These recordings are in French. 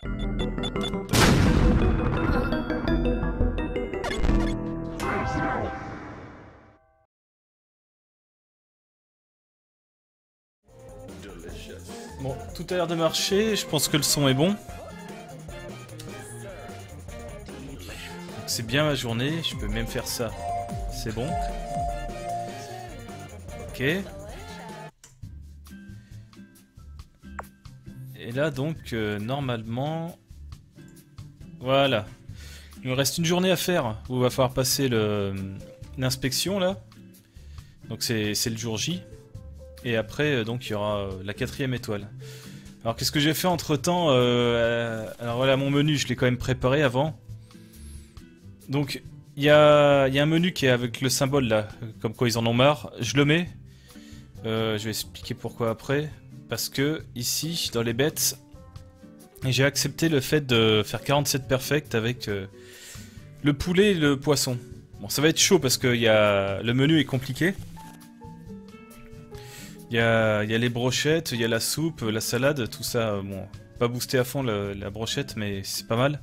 Bon, tout a l'air de marcher, je pense que le son est bon. C'est bien ma journée, je peux même faire ça. C'est bon. Ok. Et là donc, euh, normalement... Voilà. Il me reste une journée à faire où il va falloir passer l'inspection là. Donc c'est le jour J. Et après, euh, donc, il y aura euh, la quatrième étoile. Alors, qu'est-ce que j'ai fait entre temps Alors voilà, mon menu, je l'ai quand même préparé avant. Donc, il y a, un menu qui est avec le symbole là, comme quoi ils en ont marre. Je le mets. je vais expliquer pourquoi après. Parce que ici, dans les bêtes, j'ai accepté le fait de faire 47 perfect avec le poulet et le poisson. Bon, ça va être chaud parce que y a... le menu est compliqué. Il y a, y a, les brochettes, il y a la soupe, la salade, tout ça. Bon, pas boosté à fond la, brochette, mais c'est pas mal.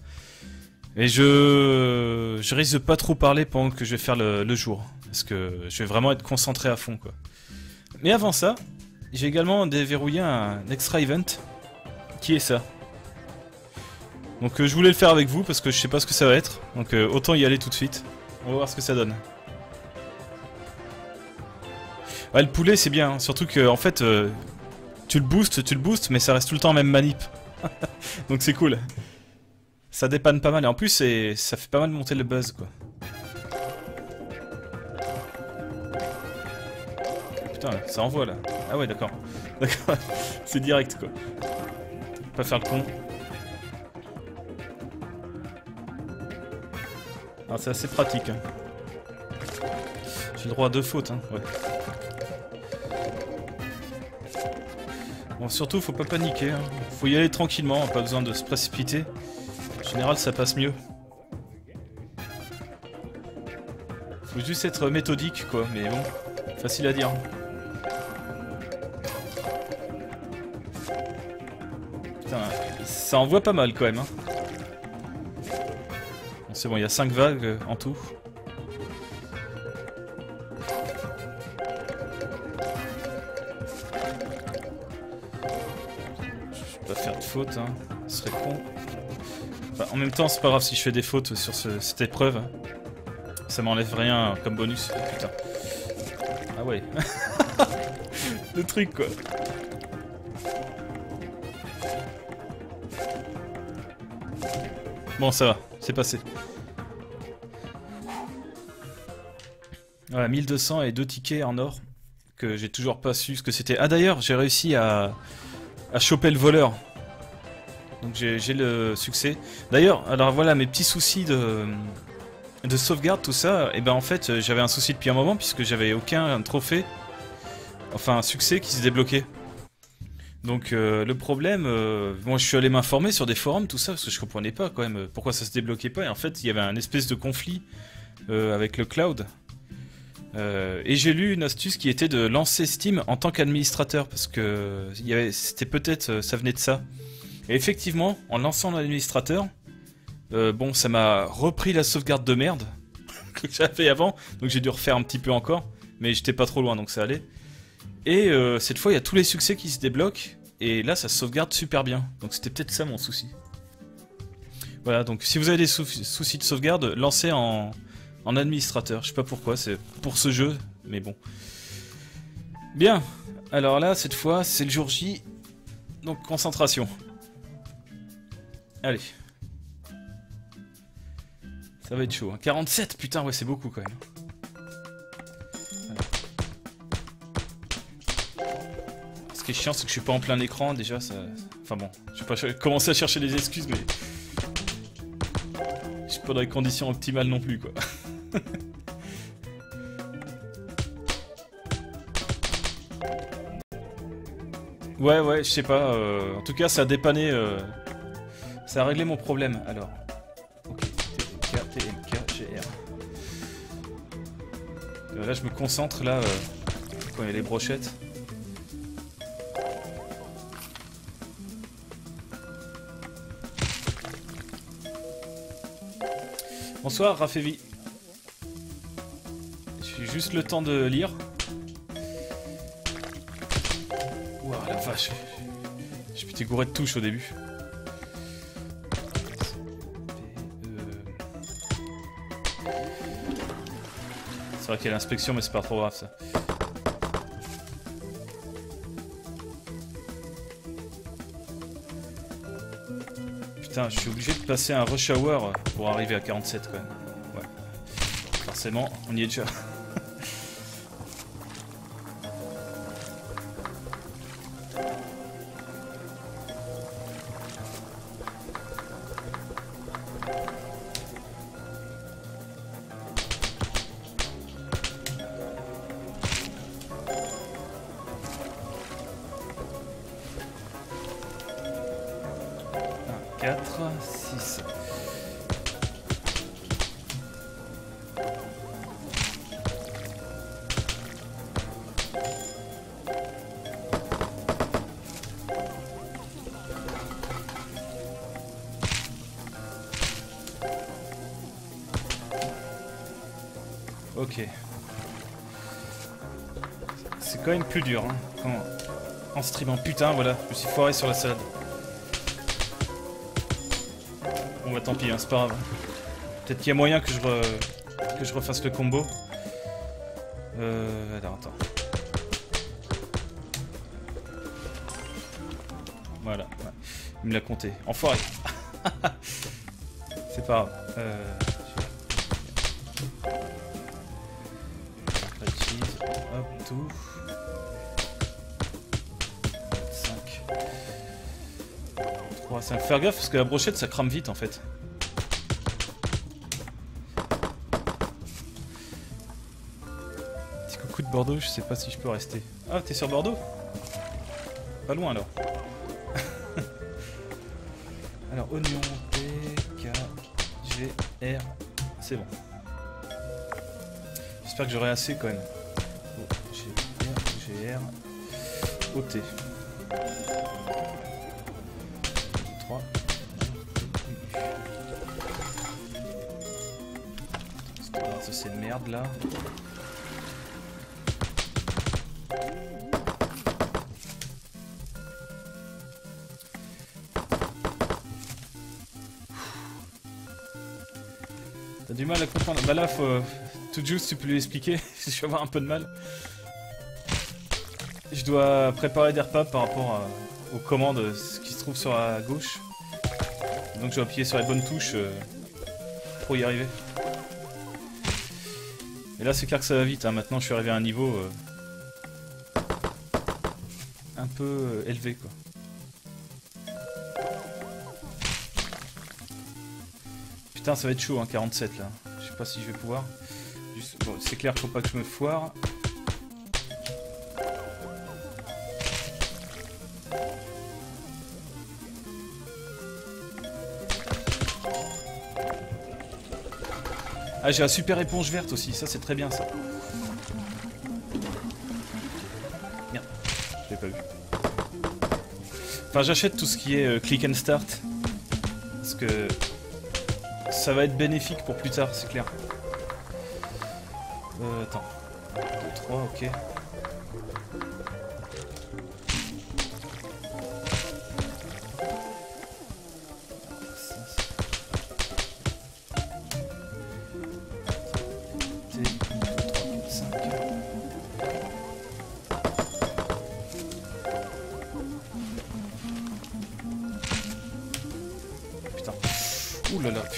Et je, je risque de pas trop parler pendant que je vais faire le, jour. Parce que je vais vraiment être concentré à fond, quoi. Mais avant ça, j'ai également déverrouillé un extra event. Qui est ça? Donc euh, je voulais le faire avec vous parce que je sais pas ce que ça va être. Donc euh, autant y aller tout de suite. On va voir ce que ça donne. Ouais, le poulet c'est bien, surtout que en fait, euh, tu le boostes, tu le boostes, mais ça reste tout le temps même manip. Donc c'est cool. Ça dépanne pas mal, et en plus ça fait pas mal monter le buzz quoi. Putain, ça envoie là. Ah ouais, d'accord. D'accord, c'est direct quoi. Pas faire le con. Ah, c'est assez pratique. Hein. J'ai le droit à deux fautes, hein, ouais. Bon, surtout, faut pas paniquer. Hein. Faut y aller tranquillement, pas besoin de se précipiter. En général, ça passe mieux. Faut juste être méthodique, quoi, mais bon, facile à dire. Ça envoie pas mal quand même. Hein. C'est bon, il y a 5 vagues en tout. hein. Ce serait con. en même temps, c'est pas grave si je fais des fautes sur cette épreuve. Ça m'enlève rien comme bonus. putain. Ah ouais. Le truc, quoi. Bon, ça va. C'est passé. Voilà, 1200 et deux tickets en or que j'ai toujours pas su ce que c'était. Ah d'ailleurs, j'ai réussi à, à choper le voleur. Donc j'ai le succès. D'ailleurs, alors voilà, mes petits soucis de, de sauvegarde, tout ça, et eh ben en fait j'avais un souci depuis un moment puisque j'avais aucun trophée, enfin un succès qui se débloquait. Donc euh, le problème, euh, moi je suis allé m'informer sur des forums, tout ça, parce que je comprenais pas quand même pourquoi ça se débloquait pas. Et en fait il y avait un espèce de conflit euh, avec le cloud. et j'ai lu une astuce qui était de lancer Steam en tant qu'administrateur, parce que c'était peut-être, ça venait de ça. Et effectivement, en lançant l'administrateur, bon, ça m'a repris la sauvegarde de merde que j'avais avant, donc j'ai dû refaire un petit peu encore, mais j'étais pas trop loin, donc ça allait. Et euh, cette fois, il y a tous les succès qui se débloquent, et là, ça sauvegarde super bien. Donc c'était peut-être ça mon souci. Voilà, donc si vous avez des soucis de sauvegarde, lancez en, administrateur. Je sais pas pourquoi, c'est pour ce jeu, mais bon. Bien, alors là, cette fois, c'est le jour J, donc concentration. Allez. Ça va être chaud. 47, hein. putain, ouais, c'est beaucoup quand même. Qui est chiant, c'est que je suis pas en plein écran déjà. Ça... Enfin bon, je vais pas commencer à chercher des excuses, mais. Je suis pas dans les conditions optimales non plus, quoi. ouais, ouais, je sais pas. Euh, en tout cas, ça a dépanné. Euh, ça a réglé mon problème, alors. Ok, TMK, TMK, GR. Euh, là, je me concentre, là, euh, quand il y a les brochettes. Bonsoir, Rafevi. J'ai juste le temps de lire. Ouah, la vache. J'ai pu gouré de touches au début. C'est vrai qu'il y a l'inspection, mais c'est pas trop grave ça. Putain, je suis obligé de passer un rush hour pour arriver à 47 quand même. Ouais. Forcément, on y est déjà. Quand même plus dur. Hein, en streamant. Putain, voilà, je me suis foiré sur la salade. Tant pis, hein, c'est pas grave. Peut-être qu'il y a moyen que je, que je refasse le combo. Euh... Alors, attends. Voilà, il me l'a compté. Enfoiré C'est pas grave. Euh... 3, 5. Faire gaffe parce que la brochette ça crame vite en fait. Petit coucou de Bordeaux, je sais pas si je peux rester. Ah, t'es sur Bordeaux? Pas loin alors. alors, oignon, P, K, G, R. C'est bon. J'espère que j'aurai assez quand même. Faut... Tout juste, tu peux lui expliquer. je vais avoir un peu de mal. Je dois préparer des repas par rapport aux commandes qui se trouvent sur la gauche. Donc je dois appuyer sur les bonnes touches euh, pour y arriver. Et là c'est clair que ça va vite, hein. maintenant je suis arrivé à un niveau euh, un peu euh, élevé quoi. Putain ça va être chaud hein, 47 là. Sais pas si je vais pouvoir. c'est clair faut pas que je me foire. Ah, j'ai un super éponge verte aussi, ça c'est très bien ça. Merde, je l'ai pas vu. Enfin, j'achète tout ce qui est euh, click and start. Parce que ça va être bénéfique pour plus tard, c'est clair. Euh, attends. 2, 3, ok.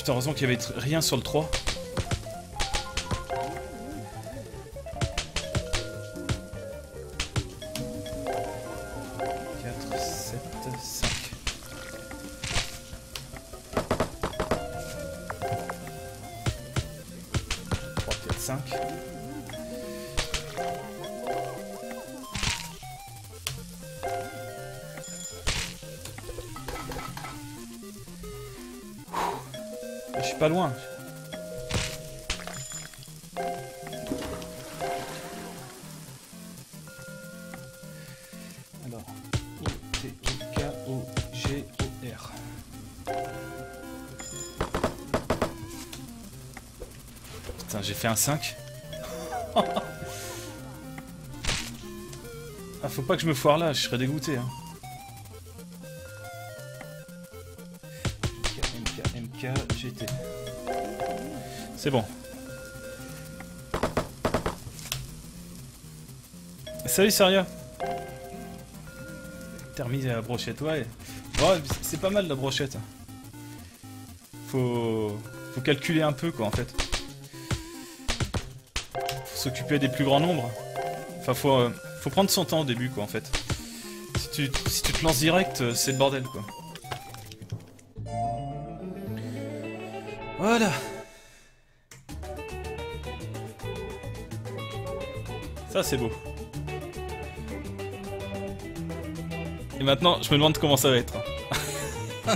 Heureusement qu'il y avait rien sur le 3. Fait un 5. ah, faut pas que je me foire là, je serais dégoûté. Hein. MK, MK, GT. C'est bon. Salut Saria Terminé la brochette, ouais. Ouais, c'est pas mal la brochette. Faut... Faut calculer un peu quoi en fait. S'occuper des plus grands nombres. Enfin faut, euh, faut prendre son temps au début quoi en fait. Si tu, si tu te lances direct, euh, c'est le bordel quoi. Voilà. Ça c'est beau. Et maintenant, je me demande comment ça va être.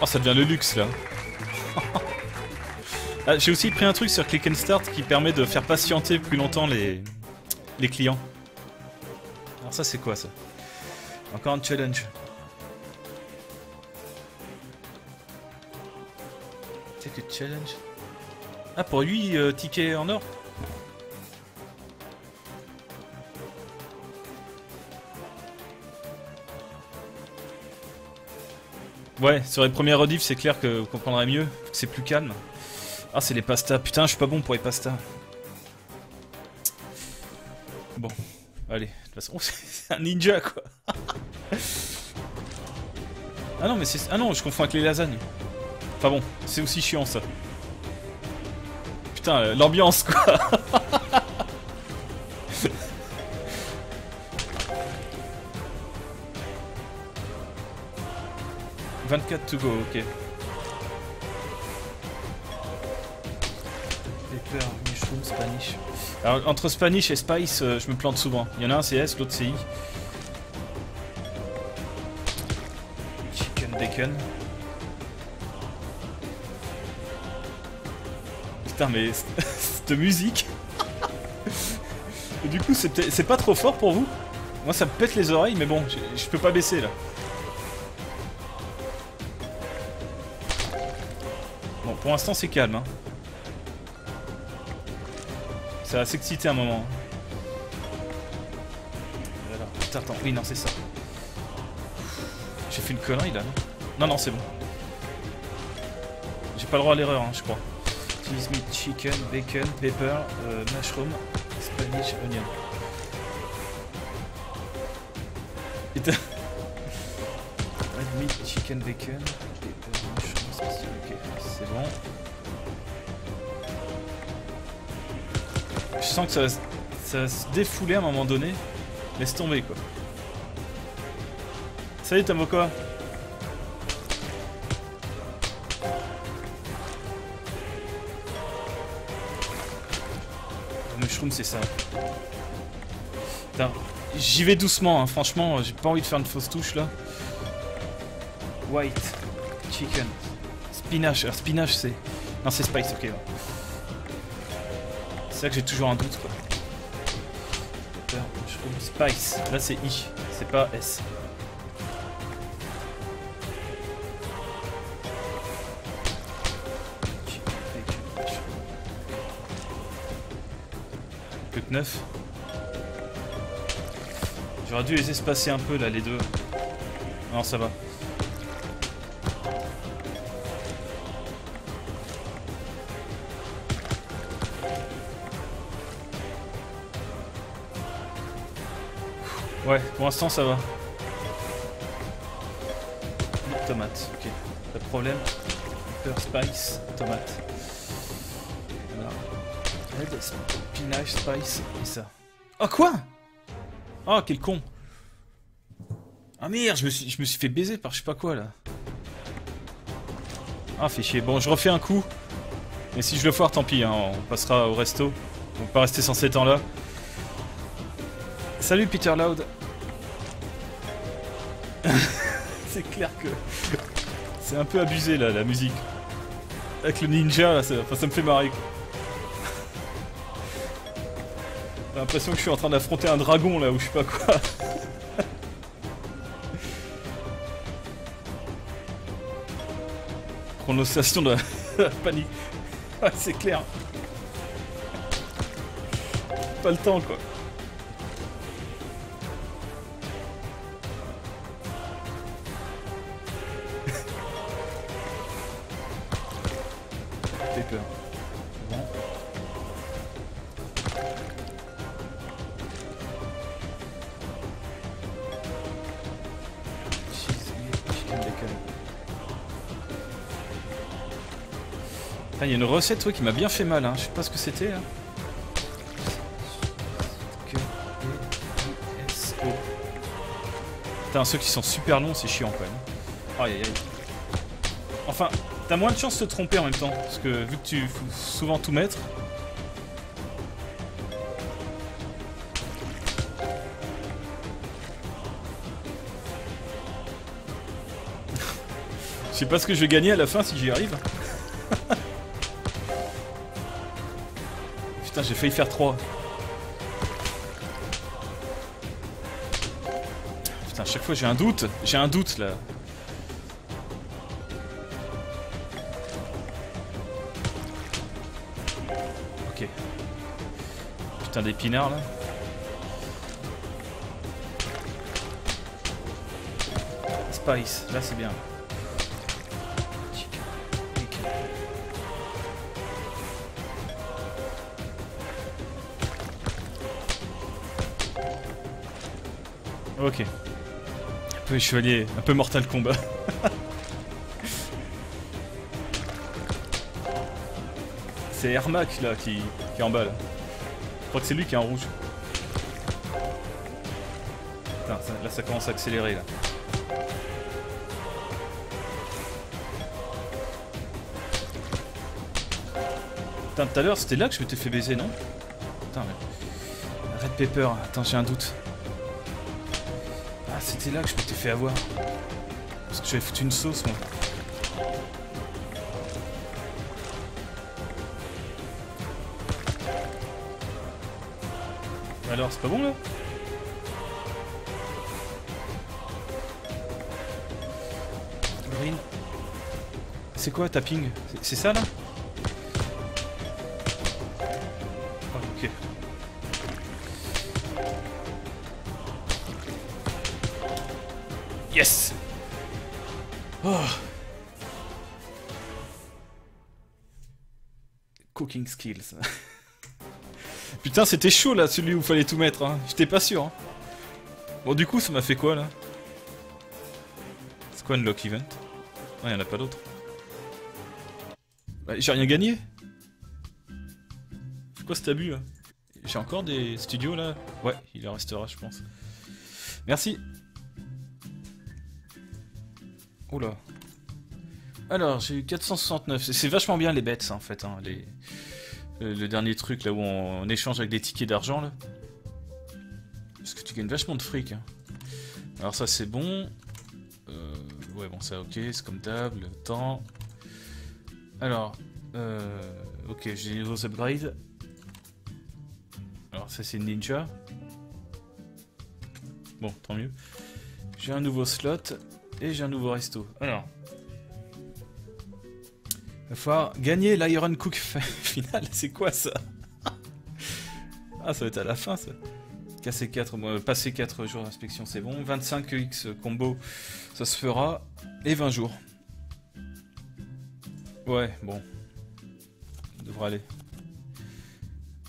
oh, ça devient le luxe là. Ah, J'ai aussi pris un truc sur Click and Start qui permet de faire patienter plus longtemps les, les clients. Alors ça c'est quoi ça? Encore un challenge. C'est que challenge Ah pour lui, euh, ticket en or? Ouais, sur les premières rediffs, c'est clair que vous comprendrez mieux, c'est plus calme. Ah, c'est les pastas. Putain, je suis pas bon pour les pastas. Bon, allez, de toute façon, c'est un ninja, quoi. ah non, mais c'est... Ah non, je confonds avec les lasagnes. Enfin bon, c'est aussi chiant, ça. Putain, l'ambiance, quoi 24 to go, ok. Alors, entre Spanish et Spice, euh, je me plante souvent. Il y en a un c'est S, l'autre c'est I. Chicken bacon. Putain, mais cette musique. du coup, c'est pas trop fort pour vous? Moi, ça me pète les oreilles, mais bon, je peux pas baisser là. pour l'instant c'est calme. Hein. Ça va s'exciter un moment. Attends, attends, oui, non, c'est ça. J'ai fait une connerie là, non Non, non, c'est bon. J'ai pas le droit à l'erreur, hein, je crois. Cheese meat, chicken, bacon, pepper, euh, mushroom, Spanish, onion. Red meat, chicken, bacon, pepper, mushroom, ok, c'est bon. Sens que ça va, ça se défouler à un moment donné. Laisse tomber quoi. Salut Tamoka Le mushroom c'est ça. J'y vais doucement, hein. franchement, j'ai pas envie de faire une fausse touche là. White, chicken, spinach, alors spinach c'est... Non c'est spice, ok. C'est là que j'ai toujours un doute quoi. Spice, là c'est I, c'est pas S. Plus que 9. J'aurais dû les espacer un peu là les deux. Non ça va. Pour l'instant ça va. Tomate, ok. Pas de problème. Pepper, spice, tomate. Voilà. Red, spinach, spice et ça. Oh quoi? Oh quel con Ah merde, je me, suis, fait baiser par je sais pas quoi là. Ah fait chier. Bon, je refais un coup. Mais si je le foire, tant pis, hein, on passera au resto. On va pas rester sans ces temps là. Salut Peter Loud c'est clair que c'est un peu abusé là la musique. Avec le ninja là, ça, ça me fait marrer J'ai l'impression que je suis en train d'affronter un dragon là ou je sais pas quoi. prononciation de la panique. Ouais, c'est clair. Pas le temps, quoi. Une recette ouais, qui m'a bien fait mal, hein. je sais pas ce que c'était. Hein. Putain, ceux qui sont super longs, c'est chiant quand même. Aïe aïe aïe. Enfin, t'as moins de chance de te tromper en même temps, parce que vu que tu faut souvent tout mettre. Je sais pas ce que je vais gagner à la fin si j'y arrive. J'ai failli faire 3. Putain, à chaque fois j'ai un doute. J'ai un doute là. Ok. Putain d'épinards là. Spice, là c'est bien. Ok. Un peu chevalier, un peu Mortal Kombat. C'est Ermac là qui, qui est en bas là. Je crois que c'est lui qui est en rouge. Putain, là ça commence à accélérer là. Putain, tout à l'heure c'était là que je m'étais fait baiser, non? Putain, mais... Red Pepper, attends, j'ai un doute. C'était là que je m'étais fait avoir. Parce que j'avais foutu une sauce, moi. Alors, c'est pas bon, là? C'est quoi, tapping? C'est- C'est ça, là? Putain, c'était chaud là, celui où fallait tout mettre. Hein. J'étais pas sûr. hein. Bon, du coup, ça m'a fait quoi là? C'est quoi une lock event? Ah, y'en a pas d'autre. Bah, J'ai rien gagné. C'est quoi cet abus là? J'ai encore des studios là? Ouais, il en restera, je pense. Merci. Oula. Alors, j'ai eu 469. C'est- C'est vachement bien les bêtes, ça, en fait. hein, les... le, le dernier truc, là, où on, échange avec des tickets d'argent, là. Parce que tu gagnes vachement de fric. hein. Alors ça, c'est bon. Euh, ouais, bon, ça, ok, c'est comme d'hab, le temps. Alors, euh, ok, j'ai des nouveaux upgrades. Alors, ça, c'est Ninja. Bon, tant mieux. J'ai un nouveau slot. Et j'ai un nouveau resto. Alors. Va falloir gagner l'Iron Cook fi- final. C'est quoi ça? Ah, ça va être à la fin ça. Casser 4, bon, passer 4 jours d'inspection, c'est bon. 25 X combo, ça se fera. Et 20 jours. Ouais, bon. Ça devrait aller.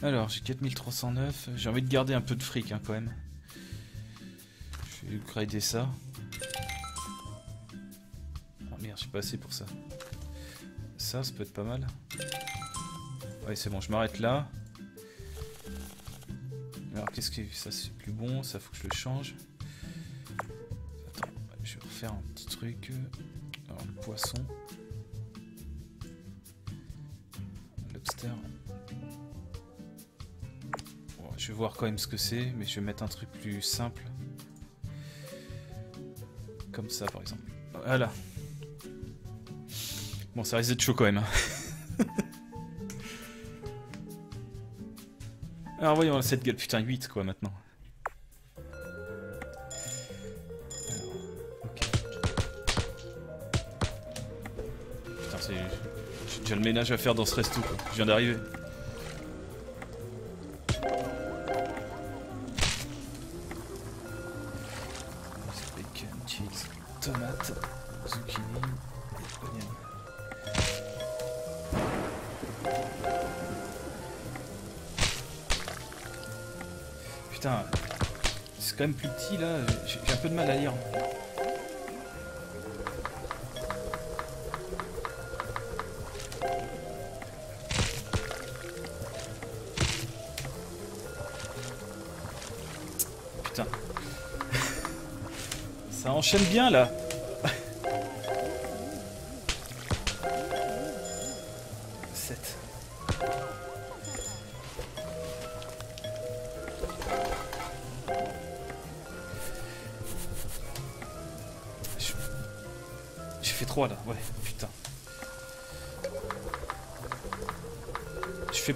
Alors, j'ai 4309. J'ai envie de garder un peu de fric hein, quand même. Je vais upgrader ça. Ah merde, j'ai pas assez pour ça. Ça, ça peut être pas mal. Ouais, c'est bon, je m'arrête là. Alors, qu'est-ce que... Ça, c'est plus bon? Ça, faut que je le change. Attends, je vais refaire un petit truc. Alors, le poisson. Lobster. Je vais voir quand même ce que c'est, mais je vais mettre un truc plus simple. Comme ça, par exemple. Voilà. Bon, ça risque d'être chaud quand même. hein. Alors voyons cette gueule, putain 8 quoi maintenant. Alors. Putain. c'est... J'ai déjà le ménage à faire dans ce resto, quoi. Je viens d'arriver. Putain, c'est quand même plus petit là, j'ai un peu de mal à lire. Putain. Ça enchaîne bien là.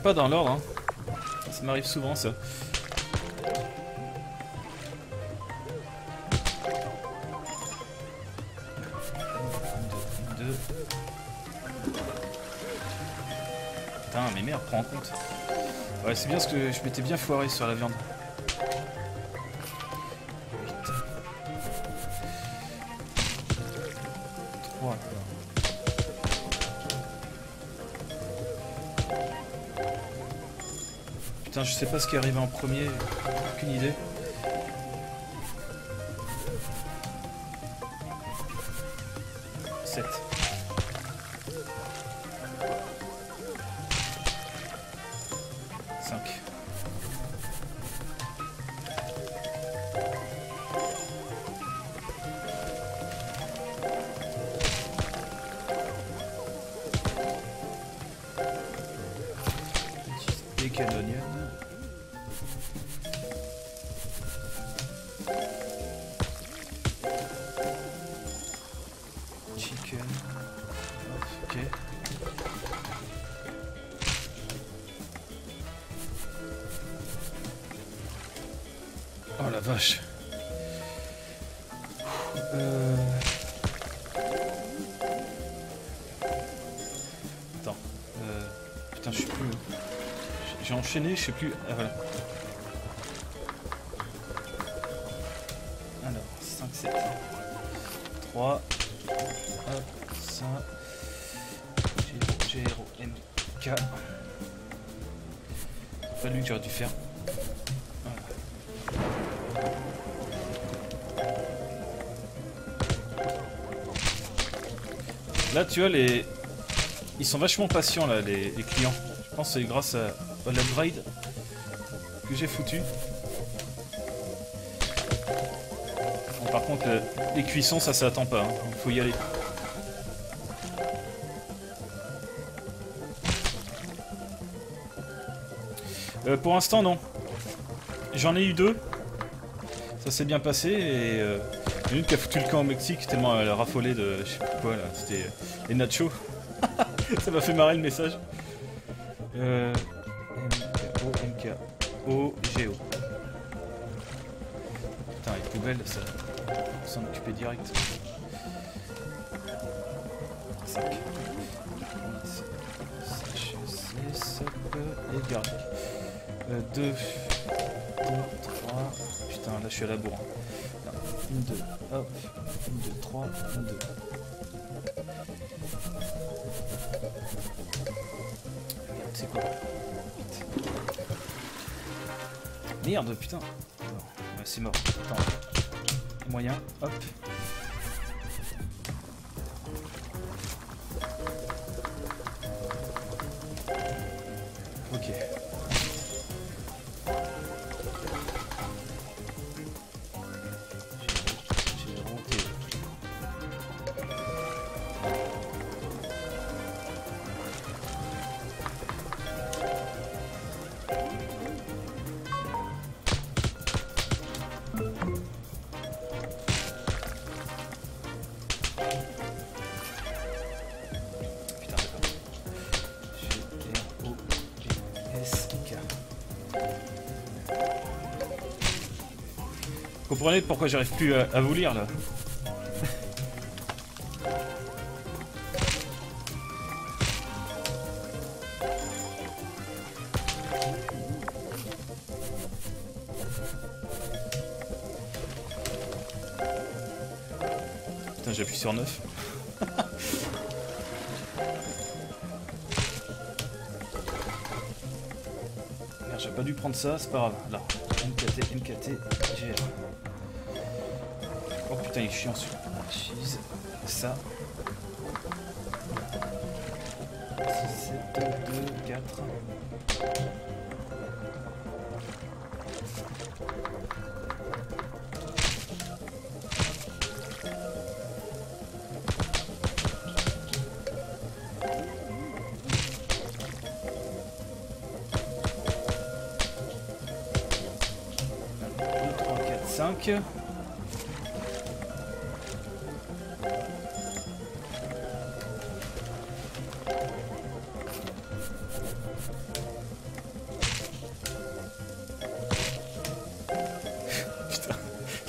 Pas dans l'ordre, hein. Ça m'arrive souvent ça. Putain, mais merde, prends en compte. Ouais, c'est bien parce que je m'étais bien foiré sur la viande. Sais pas ce qui est arrivé en premier, aucune idée. Je sais plus. Ah voilà. Alors, 5, 7. 3. Hop, ça. G. Pas lui que j'aurais dû faire. Là, tu vois, les... Ils sont vachement patients, là, les, les clients. Je pense que c'est grâce à l'upgrade que j'ai foutu. Par contre, le- les cuissons, ça s'attend pas. hein. Il faut y aller. Euh, pour l'instant, non. J'en ai eu deux. Ça s'est bien passé et euh, une qui a foutu le camp au Mexique tellement elle a raffolé de je sais plus quoi là. C'était euh, les nachos. Ça m'a fait marrer le message. Euh, M-K-O, M-K-O-G-O. Putain, les poubelles, ça. On s'en occuper direct. 5. 6, hop, et garlic. 2, 2, 3. Putain, là je suis à la bourre. 1, 2, hop. 1, 2, 3, 1, 2. Merde, c'est quoi? Merde, putain. C'est mort. Attends. Moyen, hop. comprenez pourquoi j'arrive plus euh, à, vous lire là Putain, j'appuie sur 9. Merde, j'ai pas dû prendre ça, c'est pas grave. Là, MKT, MKT, GR. Putain, il est chiant celui-là. Cheese, ça. 6, 7, 2, 4. Un, deux,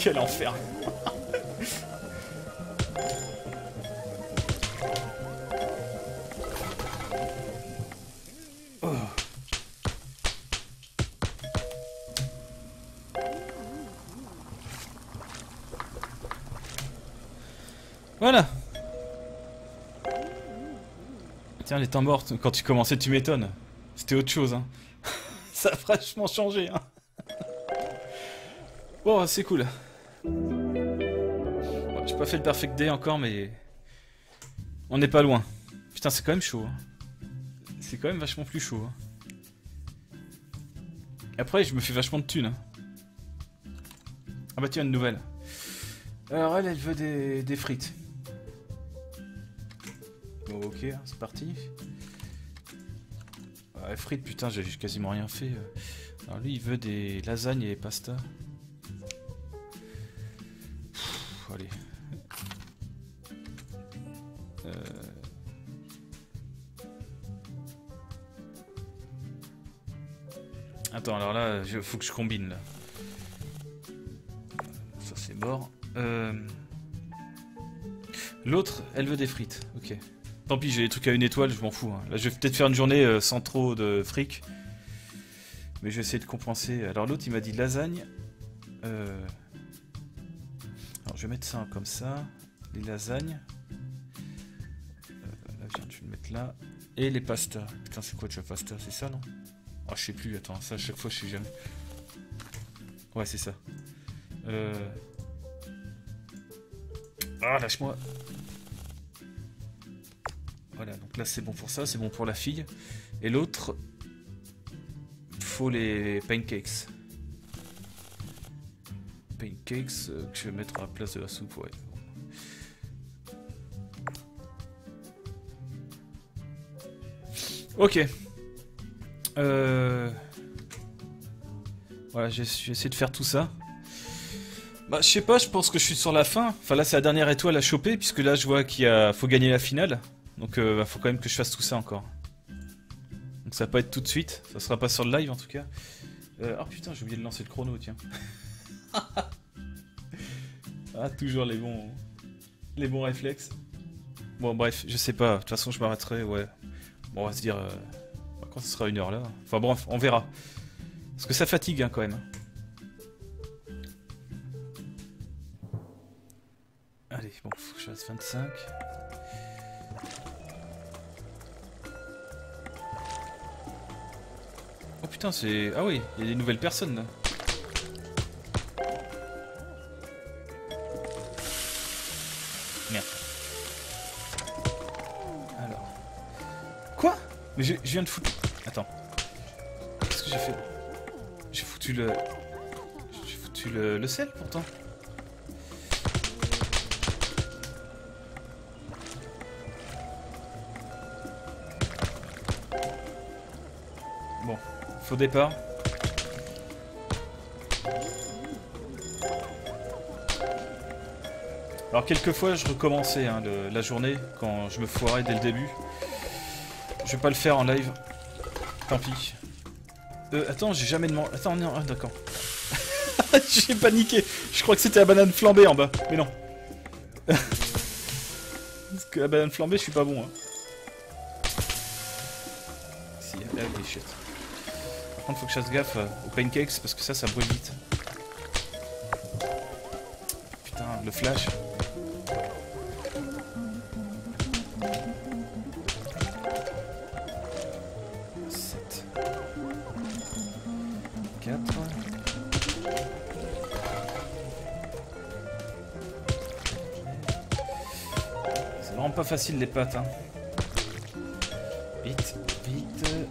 quel enfer. Voilà. Tiens, les temps morts, quand tu commençais, tu m'étonnes. C'était autre chose, hein. Ça a franchement changé, hein. Bon, c'est cool. Pas fait le perfect day encore, mais... On n'est pas loin. Putain, c'est quand même chaud. hein. C'est quand même vachement plus chaud. hein. Après, je me fais vachement de thunes. hein. Ah bah tiens, une nouvelle. Alors elle, elle veut des, frites. Bon, ok, c'est parti. Ouais, frites, putain, j'ai j'ai quasiment rien fait. euh. Alors lui, il veut des lasagnes et pasta. Faut que je combine là. Ça c'est mort. Euh, L'autre, elle veut des frites. Ok. Tant pis, j'ai des trucs à une étoile, je m'en fous. hein. Là, je vais peut-être faire une journée euh, sans trop de fric. Mais je vais essayer de compenser. Alors l'autre, il m'a dit lasagne. Euh, Alors je vais mettre ça comme ça. Les lasagnes. Euh, Là, je vais le mettre là. Et les pastas. Putain, c'est quoi déjà pasta? C'est ça, non? Ah, je sais plus, attends, ça à chaque fois, je sais jamais. Ouais, c'est ça. Euh... Ah, lâche-moi. Voilà, donc là c'est bon pour ça, c'est bon pour la fille. Et l'autre, faut les pancakes. Pancakes euh, que je vais mettre à la place de la soupe, ouais. Ok. Euh... Voilà, essayé de faire tout ça. Bah, je sais pas, je pense que je suis sur la fin. Enfin, là, c'est la dernière étoile à choper, puisque là, je vois qu'il faut gagner la finale. Donc, euh, bah, faut quand même que je fasse tout ça encore. Donc, ça va pas être tout de suite. Ça sera pas sur le live, en tout cas. Euh... Oh putain, j'ai oublié de lancer le chrono, tiens. ah, toujours les bons... Les bons réflexes. Bon, bref, je sais pas. De toute façon, je m'arrêterai, ouais. Bon, on va se dire... euh, Quand ce sera une heure, là. Enfin, bref, on verra. Parce que ça fatigue, hein, quand même. Allez, bon, faut que je fasse 25. Oh putain, c'est... Ah oui, il y a des nouvelles personnes là. Merde. Alors. Quoi? Mais je, je viens de foutre... Qu'est-ce que j'ai fait J'ai foutu le... J'ai foutu le, sel pourtant. Bon, faux départ. Alors quelquefois je recommençais hein, la journée quand je me foirais dès le début. Je vais pas le faire en live. Tant pis. Euh, attends, j'ai jamais demandé... Attends, non, ah, d'accord. j'ai paniqué. Je crois que c'était la banane flambée en bas. Mais non. Parce que la banane flambée, je suis pas bon. Hein. Si, ah oui, shit. Par contre, faut que je fasse gaffe euh, aux pancakes parce que ça, ça brûle vite. Putain, le flash. Facile les pattes. Hein. Vite, vite.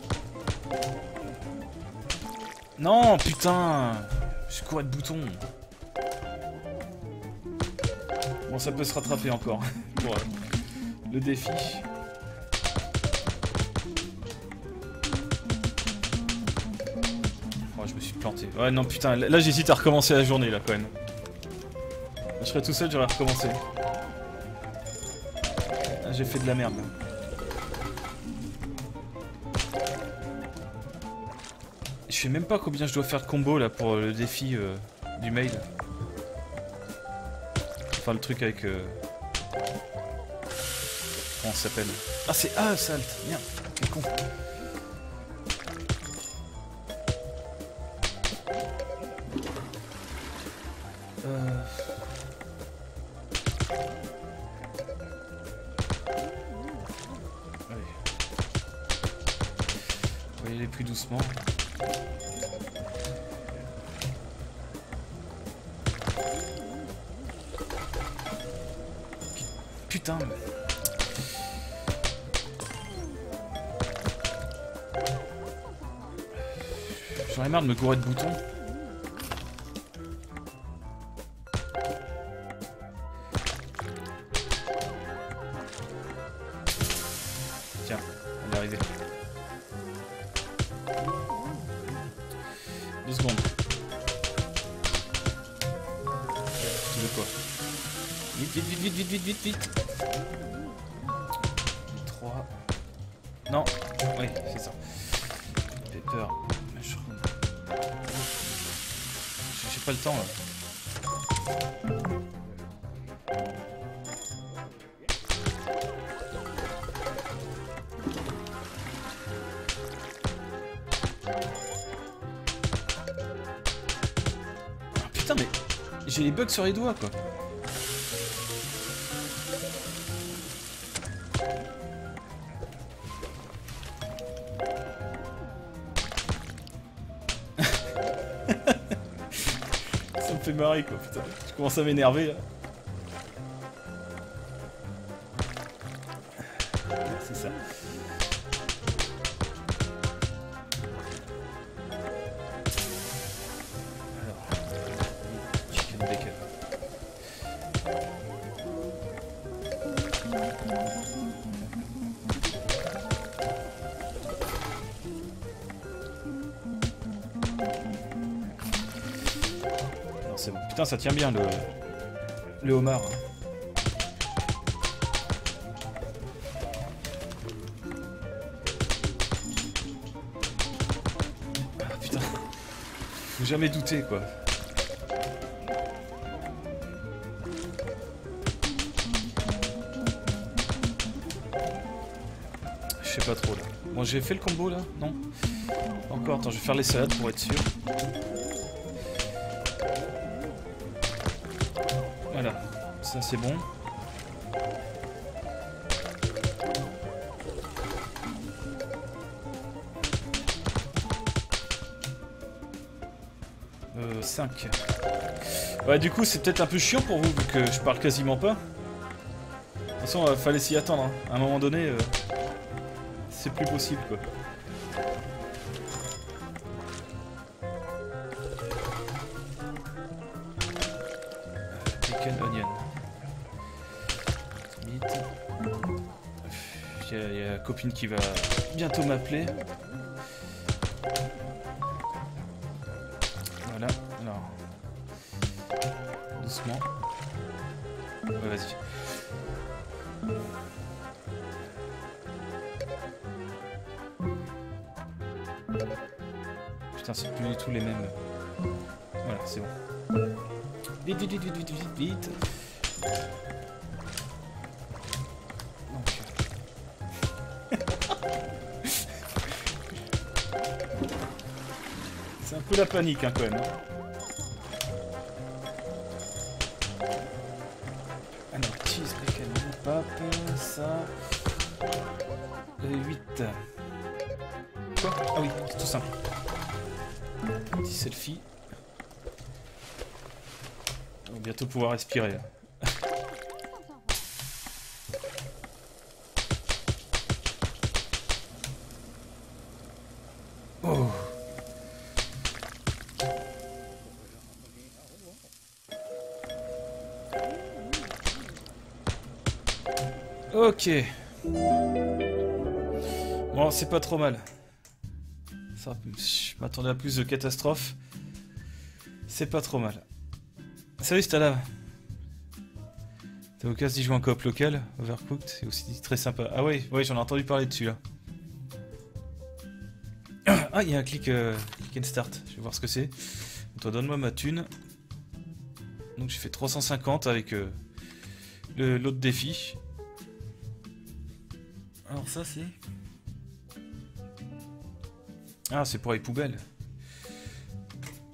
Non, putain Je cours de bouton? Bon, ça peut se rattraper encore le défi. Oh, je me suis planté. Ouais, non, putain, là j'hésite à recommencer la journée, là, quand même. je serais tout seul, j'aurais recommencé. Ah, j'ai fait de la merde. Je sais même pas combien je dois faire de combo, là, pour le défi euh, du mail. Enfin, le truc avec... Euh... Comment ça s'appelle? Ah, c'est Ah, Salt Merde, quel con me courir de boutons. Tiens, on est arrivé. Deux secondes. Tu veux quoi? Vite, vite, vite, vite, vite, vite, vite, vite. 3. Non, oui, c'est ça. Pas le temps là. Ah, putain mais j'ai les bugs sur les doigts quoi. Je commence à m'énerver là. Ça tient bien le, le homard. Ah, putain. Faut jamais douter, quoi. Je sais pas trop, là. Bon, j'ai fait le combo, là Non? Encore, attends, je vais faire les salades pour être sûr. C'est bon. Euh, 5. Ouais, du coup, c'est peut-être un peu chiant pour vous, vu que je parle quasiment pas. De toute façon, euh, fallait s'y attendre. hein. À un moment donné, euh, c'est plus possible, quoi. Qui va bientôt m'appeler. Voilà. Alors. Doucement. Vas-y. Putain, c'est plus du tout les mêmes. Voilà, c'est bon. Vite, vite, vite, vite, vite, vite, vite. Peu la panique hein, quand même. hein. Alors, cheese, bacon, pape, ça. 8. Quoi? Ah oui, c'est tout simple. Petit selfie. On va bientôt pouvoir respirer. là. Bon, c'est pas trop mal. Je m'attendais à plus de catastrophes. C'est pas trop mal. Salut Stala. T'as l'occasion d'y jouer en coop local Overcooked, c'est aussi très sympa. Ah ouais, ouais j'en ai entendu parler dessus là. Ah, il y a un click, euh, click and start. Je vais voir ce que c'est. Toi, donne-moi ma thune. Donc j'ai fait 350 avec euh, l'autre défi. Alors ça c'est... Ah c'est pour les poubelles.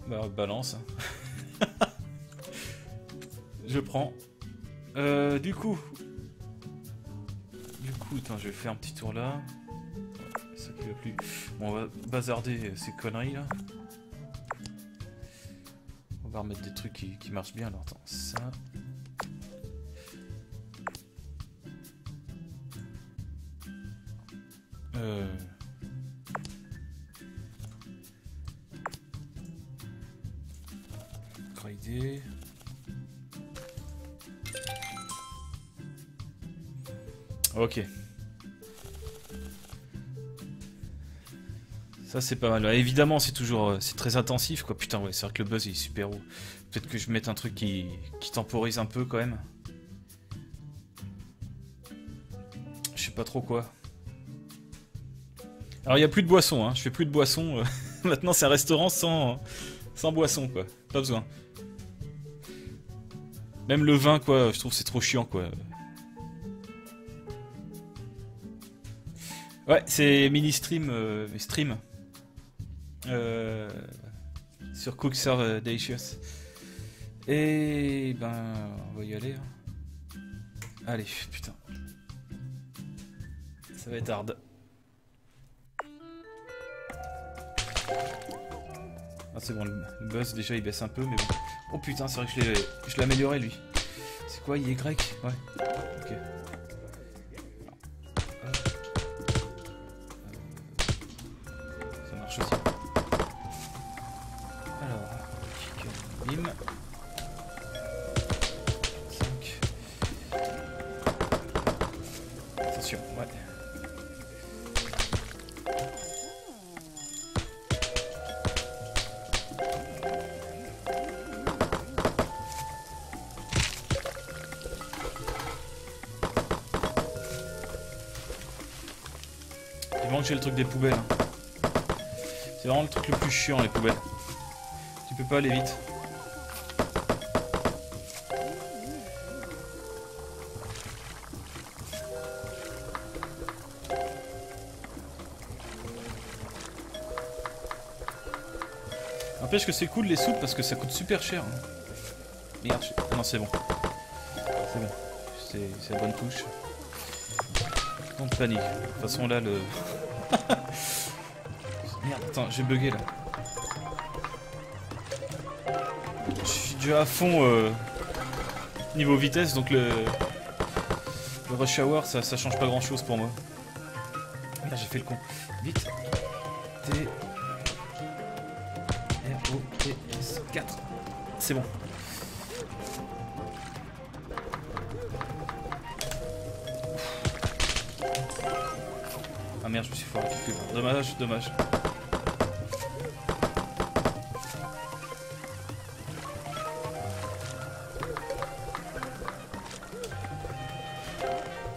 Bah balance. Je prends. Euh, du coup... Du coup, attends, je vais faire un petit tour là. Ça qui va plus... Bon, on va bazarder ces conneries là. On va remettre des trucs qui, qui marchent bien. Alors attends, ça... Euh... Ok. Ça c'est pas mal. évidemment c'est toujours euh, très intensif quoi. Putain ouais c'est vrai que le buzz est super haut. Peut-être que je mette un truc qui temporise un peu quand même. Je sais pas trop quoi. Alors il y a plus de boisson, hein. je fais plus de boisson. Euh. Maintenant c'est un restaurant sans, sans boisson quoi. Pas besoin. Même le vin quoi, je trouve c'est trop chiant quoi. Ouais, c'est mini stream, euh, stream. Euh, sur Cook Serve Dacious. Et ben, on va y aller. Hein. Allez, putain. Ça va être hard. Ah c'est bon, le buzz déjà il baisse un peu, mais bon. Oh putain, c'est vrai que je l'ai amélioré lui. C'est quoi, il est grec? Ouais. Le truc des poubelles. Hein. C'est vraiment le truc le plus chiant, les poubelles. Tu peux pas aller vite. N'empêche que c'est cool les soupes parce que ça coûte super cher. Hein. Merde, non c'est bon. C'est bon. C'est la bonne touche. Non de panique. De toute façon là le... Merde, attends, j'ai bugué là. Je suis à fond euh, niveau vitesse, donc le, le rush hour, ça, ça change pas grand chose pour moi. Merde, j'ai fait le con. Dommage, dommage.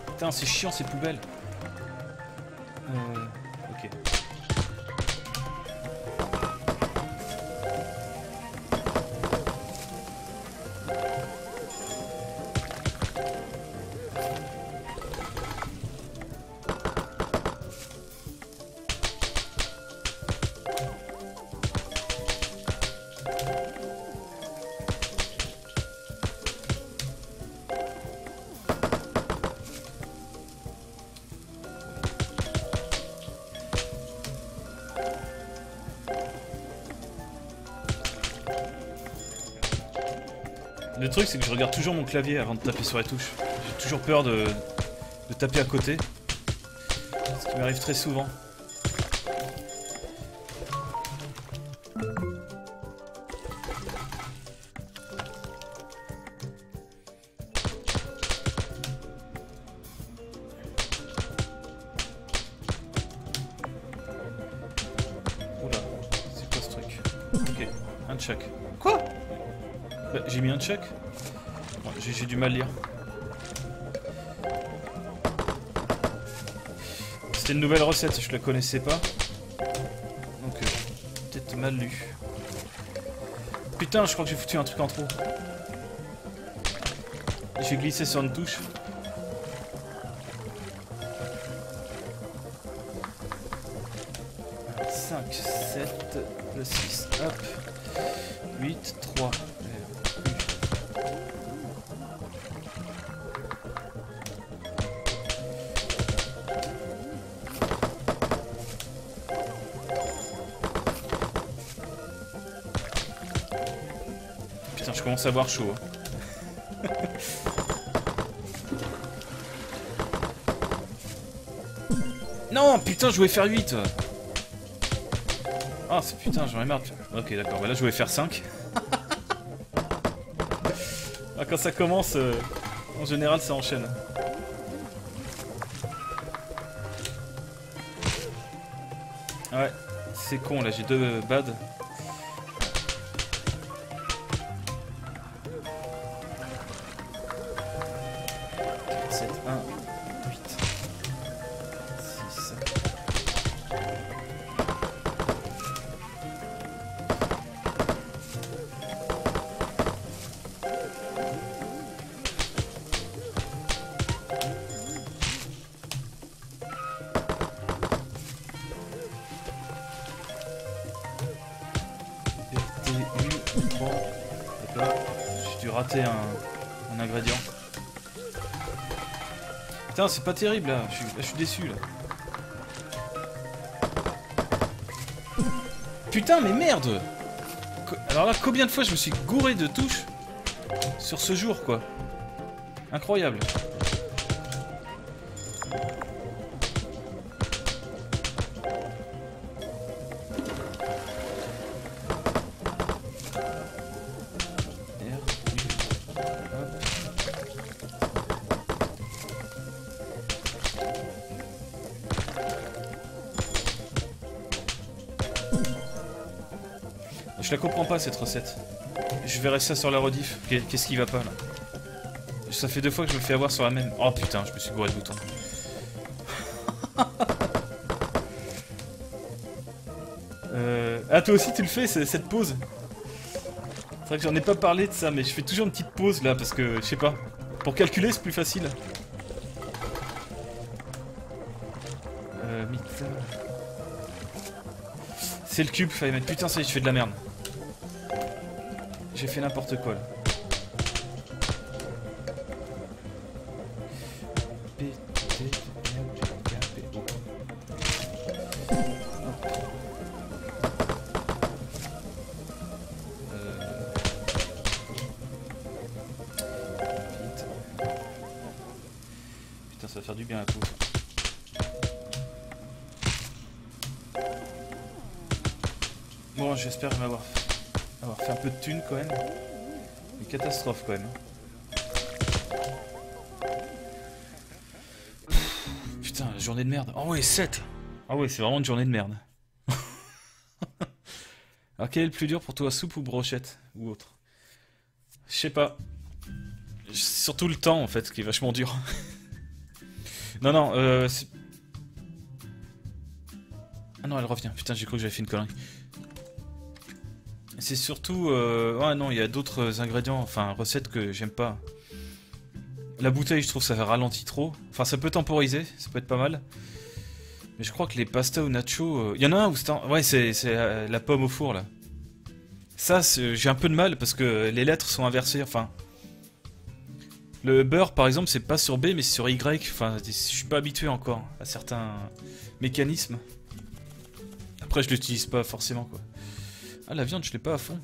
Putain, c'est chiant ces poubelles. Le truc, c'est que je regarde toujours mon clavier avant de taper sur les touches. J'ai toujours peur de, de taper à côté. Ce qui m'arrive très souvent. Oula, c'est quoi ce truc? Ok, un de bah, J'ai mis un chuck J'ai du mal à lire. C'était une nouvelle recette, je la connaissais pas. Donc, euh, peut-être mal lu. Putain, je crois que j'ai foutu un truc en trop. J'ai glissé sur une touche. Putain, je commence à avoir chaud. Hein. non, putain, je voulais faire 8. Ah, c'est putain, j'en ai marre. Ok, d'accord, bah là je voulais faire 5. ah, quand ça commence, euh, en général ça enchaîne. Ouais, c'est con là, j'ai deux bad. C'est pas terrible là. Je suis, je suis déçu là. Putain, mais merde Alors là, combien de fois je me suis gouré de touches sur ce jour quoi Incroyable. Pas cette recette. Je verrai ça sur la rediff. Qu'est- Qu'est-ce qui va pas là? Ça fait deux fois que je me fais avoir sur la même. Oh putain, je me suis gouré de bouton. euh... Ah toi aussi tu le fais cette pause? C'est vrai que j'en ai pas parlé de ça mais je fais toujours une petite pause là parce que je sais pas. Pour calculer c'est plus facile. Euh... C'est le cube, fallait mettre. Putain, ça y est, je fais de la merde. J'ai fait n'importe quoi. Quand même. Putain, la journée de merde. Oh ouais, 7 Ah ouais, c'est vraiment une journée de merde. Alors quel est le plus dur pour toi, soupe ou brochette Ou autre? Je sais pas. Surtout le temps en fait, qui est vachement dur. non, non, euh... Ah non, elle revient. Putain, j'ai cru que j'avais fait une connerie. C'est surtout... Euh... Ah non, il y a d'autres ingrédients, enfin recettes que j'aime pas. La bouteille, je trouve ça ralentit trop. Enfin, ça peut temporiser, ça peut être pas mal. Mais je crois que les pasta ou nacho... Il y en a un où c'est... Ouais, c'est c'est, euh, la pomme au four, là. Ça, j'ai un peu de mal parce que les lettres sont inversées, enfin... Le beurre, par exemple, c'est pas sur B, mais sur Y. Enfin, je suis pas habitué encore à certains mécanismes. Après, je l'utilise pas forcément, quoi. Ah, la viande, je l'ai pas à fond.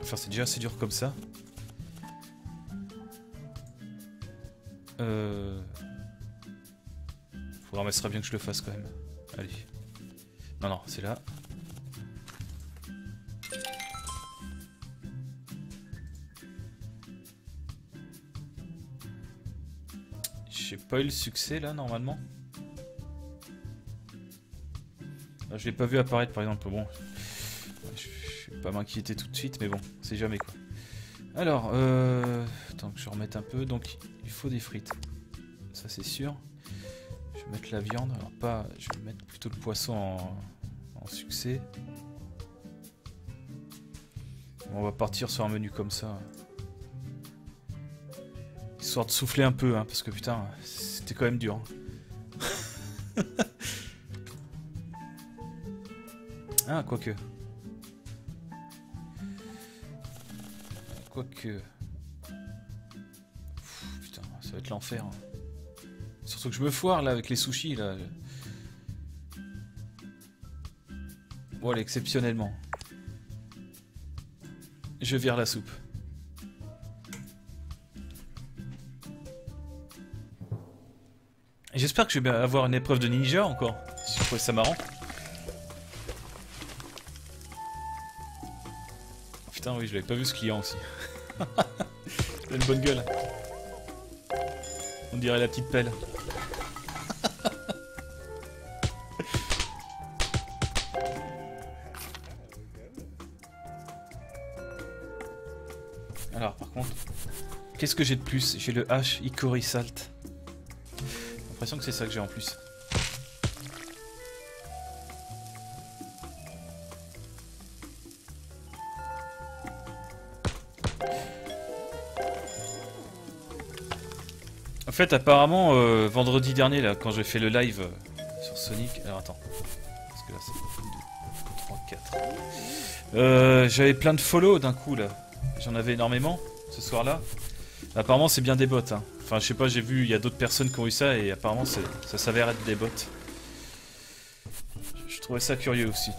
Enfin, c'est déjà assez dur comme ça. Euh... Faudra, mais bien que je le fasse quand même. Allez. Non, non, c'est là. J'ai pas eu le succès là normalement. Je l'ai pas vu apparaître par exemple. Bon, je, Pas m'inquiéter tout de suite, mais bon, c'est jamais quoi. Alors, euh... Attends que je remette un peu. Donc, il faut des frites. Ça, c'est sûr. Je vais mettre la viande. Alors, pas... Je vais mettre plutôt le poisson en, succès. On va partir sur un menu comme ça. Histoire de souffler un peu, hein, parce que putain, c'était quand même dur. Hein. ah, quoique. Quoique. Putain, ça va être l'enfer. Hein. Surtout que je me foire là avec les sushis là. Voilà, exceptionnellement. Je vire la soupe. J'espère que je vais avoir une épreuve de ninja encore. Je trouvais ça marrant. Putain, oui, je l'avais pas vu ce client aussi. Il a une bonne gueule. On dirait la petite pelle. Alors, par contre, qu'est-ce que j'ai de plus? J'ai le H Ikori Salt. J'ai l'impression que c'est ça que j'ai en plus. Fait, apparemment, euh, vendredi dernier, là, quand j'ai fait le live euh, sur Sonic... Alors, attends. Parce que là, c'est 2, 3, 4... Euh, j'avais plein de follow d'un coup, là. J'en avais énormément, ce soir-là. Apparemment, c'est bien des bots. Hein. Enfin, je sais pas, j'ai vu, il y a d'autres personnes qui ont eu ça, et apparemment, ça s'avère être des bots. Je trouvais ça curieux aussi.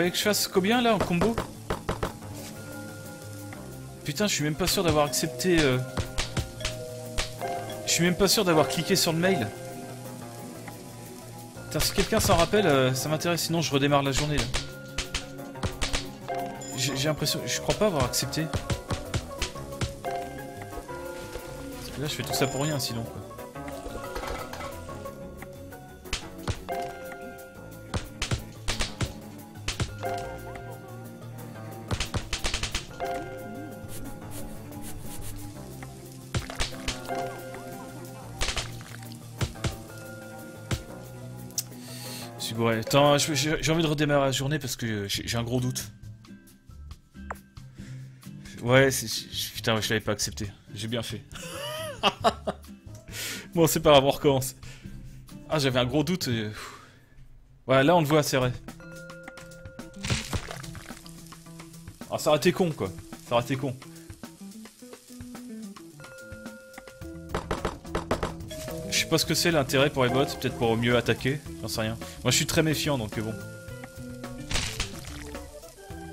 Fallait que je fasse combien là en combo? Putain, je suis même pas sûr d'avoir accepté... Euh... Je suis même pas sûr d'avoir cliqué sur le mail. Putain, si quelqu'un s'en rappelle, euh, ça m'intéresse, sinon je redémarre la journée là. J'ai l'impression... Je crois pas avoir accepté. Parce que là, je fais tout ça pour rien sinon quoi. Attends, j'ai envie de redémarrer la journée parce que j'ai un gros doute. Ouais, putain, je l'avais pas accepté. J'ai bien fait. bon, c'est pas grave, on recommence. Ah, j'avais un gros doute. Ouais, là on le voit, c'est vrai. Ah, ça aurait été con, quoi. Ça aurait été con. Pas ce que c'est l'intérêt pour les peut-être pour mieux attaquer, j'en sais rien. Moi je suis très méfiant donc bon.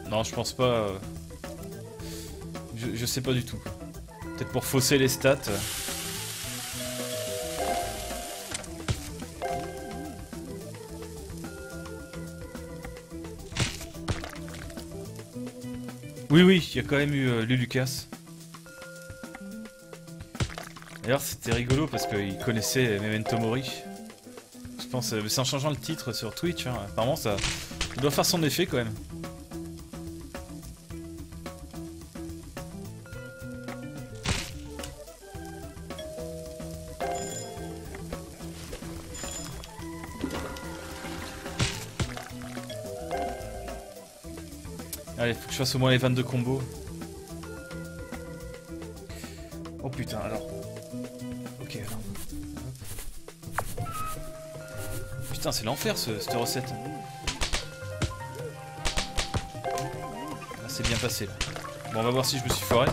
Non, je pense pas. Euh, je, sais pas du tout. Peut-être pour fausser les stats. Oui, oui, il y a quand même eu euh, Lulucas. D'ailleurs, c'était rigolo parce qu'il connaissait Memento Mori. Je pense, euh, c'est en changeant le titre sur Twitch, hein. apparemment ça, doit faire son effet quand même. Allez, faut que je fasse au moins les 22 combos. Oh putain, alors. Putain, c'est l'enfer cette recette. c'est bien passé. Bon, on va voir si je me suis foiré.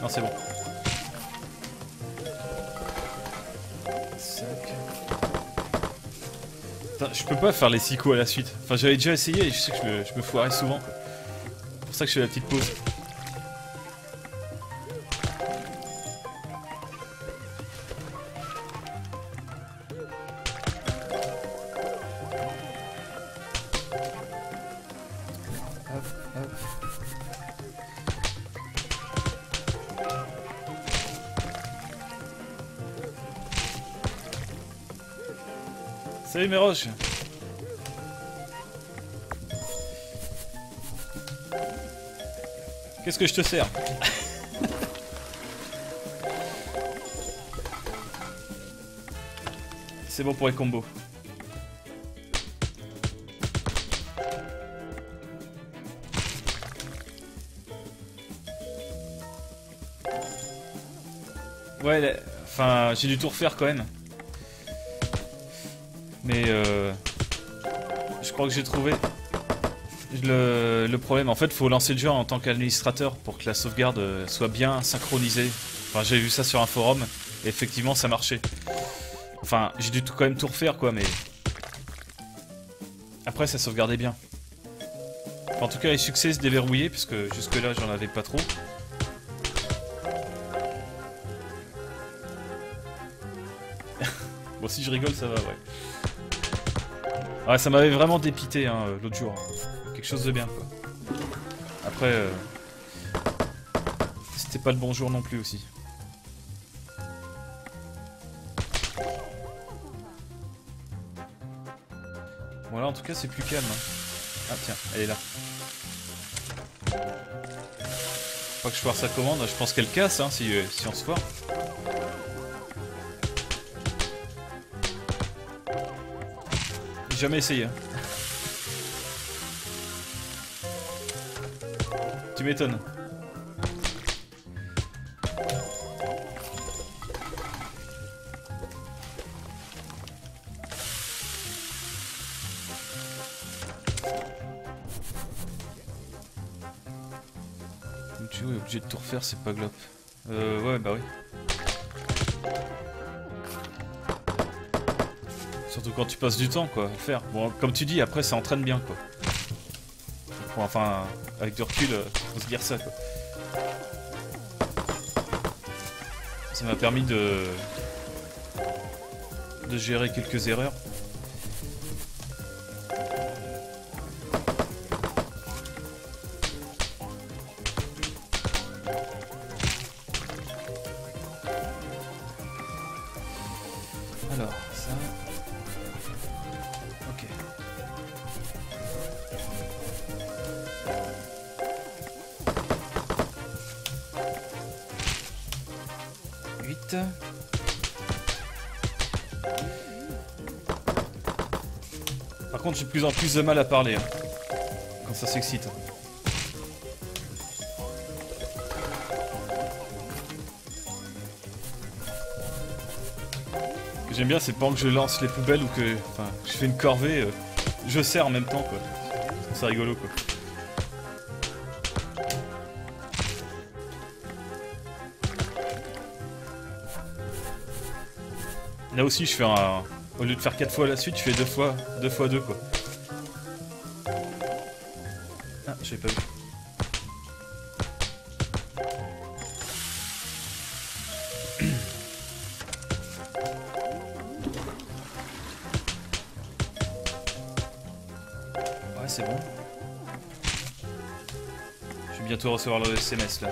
Non, c'est bon. je peux pas faire les 6 coups à la suite. Enfin, j'avais déjà essayé et je sais que je me foirais souvent ça que je fais la petite pause. Salut mes roches Qu'est-ce que je te sers C'est bon pour les combos. Ouais, enfin, j'ai dû tout refaire quand même. Mais euh, je crois que j'ai trouvé le, problème. En fait, faut lancer le jeu en tant qu'administrateur pour que la sauvegarde euh, soit bien synchronisée. Enfin, j'ai vu ça sur un forum et effectivement, ça marchait. Enfin, j'ai dû tout, quand même tout refaire, quoi, mais... Après, ça sauvegardait bien. en tout cas, les succès se déverrouillaient, puisque jusque-là, j'en avais pas trop. bon, si je rigole, ça va, ouais. Ouais, ça m'avait vraiment dépité, hein, l'autre jour. Quelque chose de bien, quoi. Après... Euh, c'était pas le bon jour non plus, aussi. Voilà, en tout cas, c'est plus calme. Hein. Ah, tiens, elle est là. Pas que je foire sa commande, je pense qu'elle casse, hein, si, euh, si on se foire. jamais essayé. Tu m'étonnes. Tu es obligé de tout refaire, c'est pas glop. Euh, ouais, bah oui. Surtout quand tu passes du temps, quoi, faire. Bon, comme tu dis, après, ça entraîne bien, quoi. enfin, avec du recul, euh, faut se dire ça, quoi. Ça m'a permis de... de gérer quelques erreurs. Plus en plus de mal à parler. Hein, quand ça s'excite. J'aime bien, c'est pendant que je lance les poubelles ou que je fais une corvée, euh, je sers en même temps, quoi. C'est rigolo, quoi. Là aussi, je fais un... Au lieu de faire 4 fois la suite, je fais 2 fois 2 fois 2 quoi. J'ai pas vu. Ouais, c'est bon. Je vais bientôt recevoir le SMS là.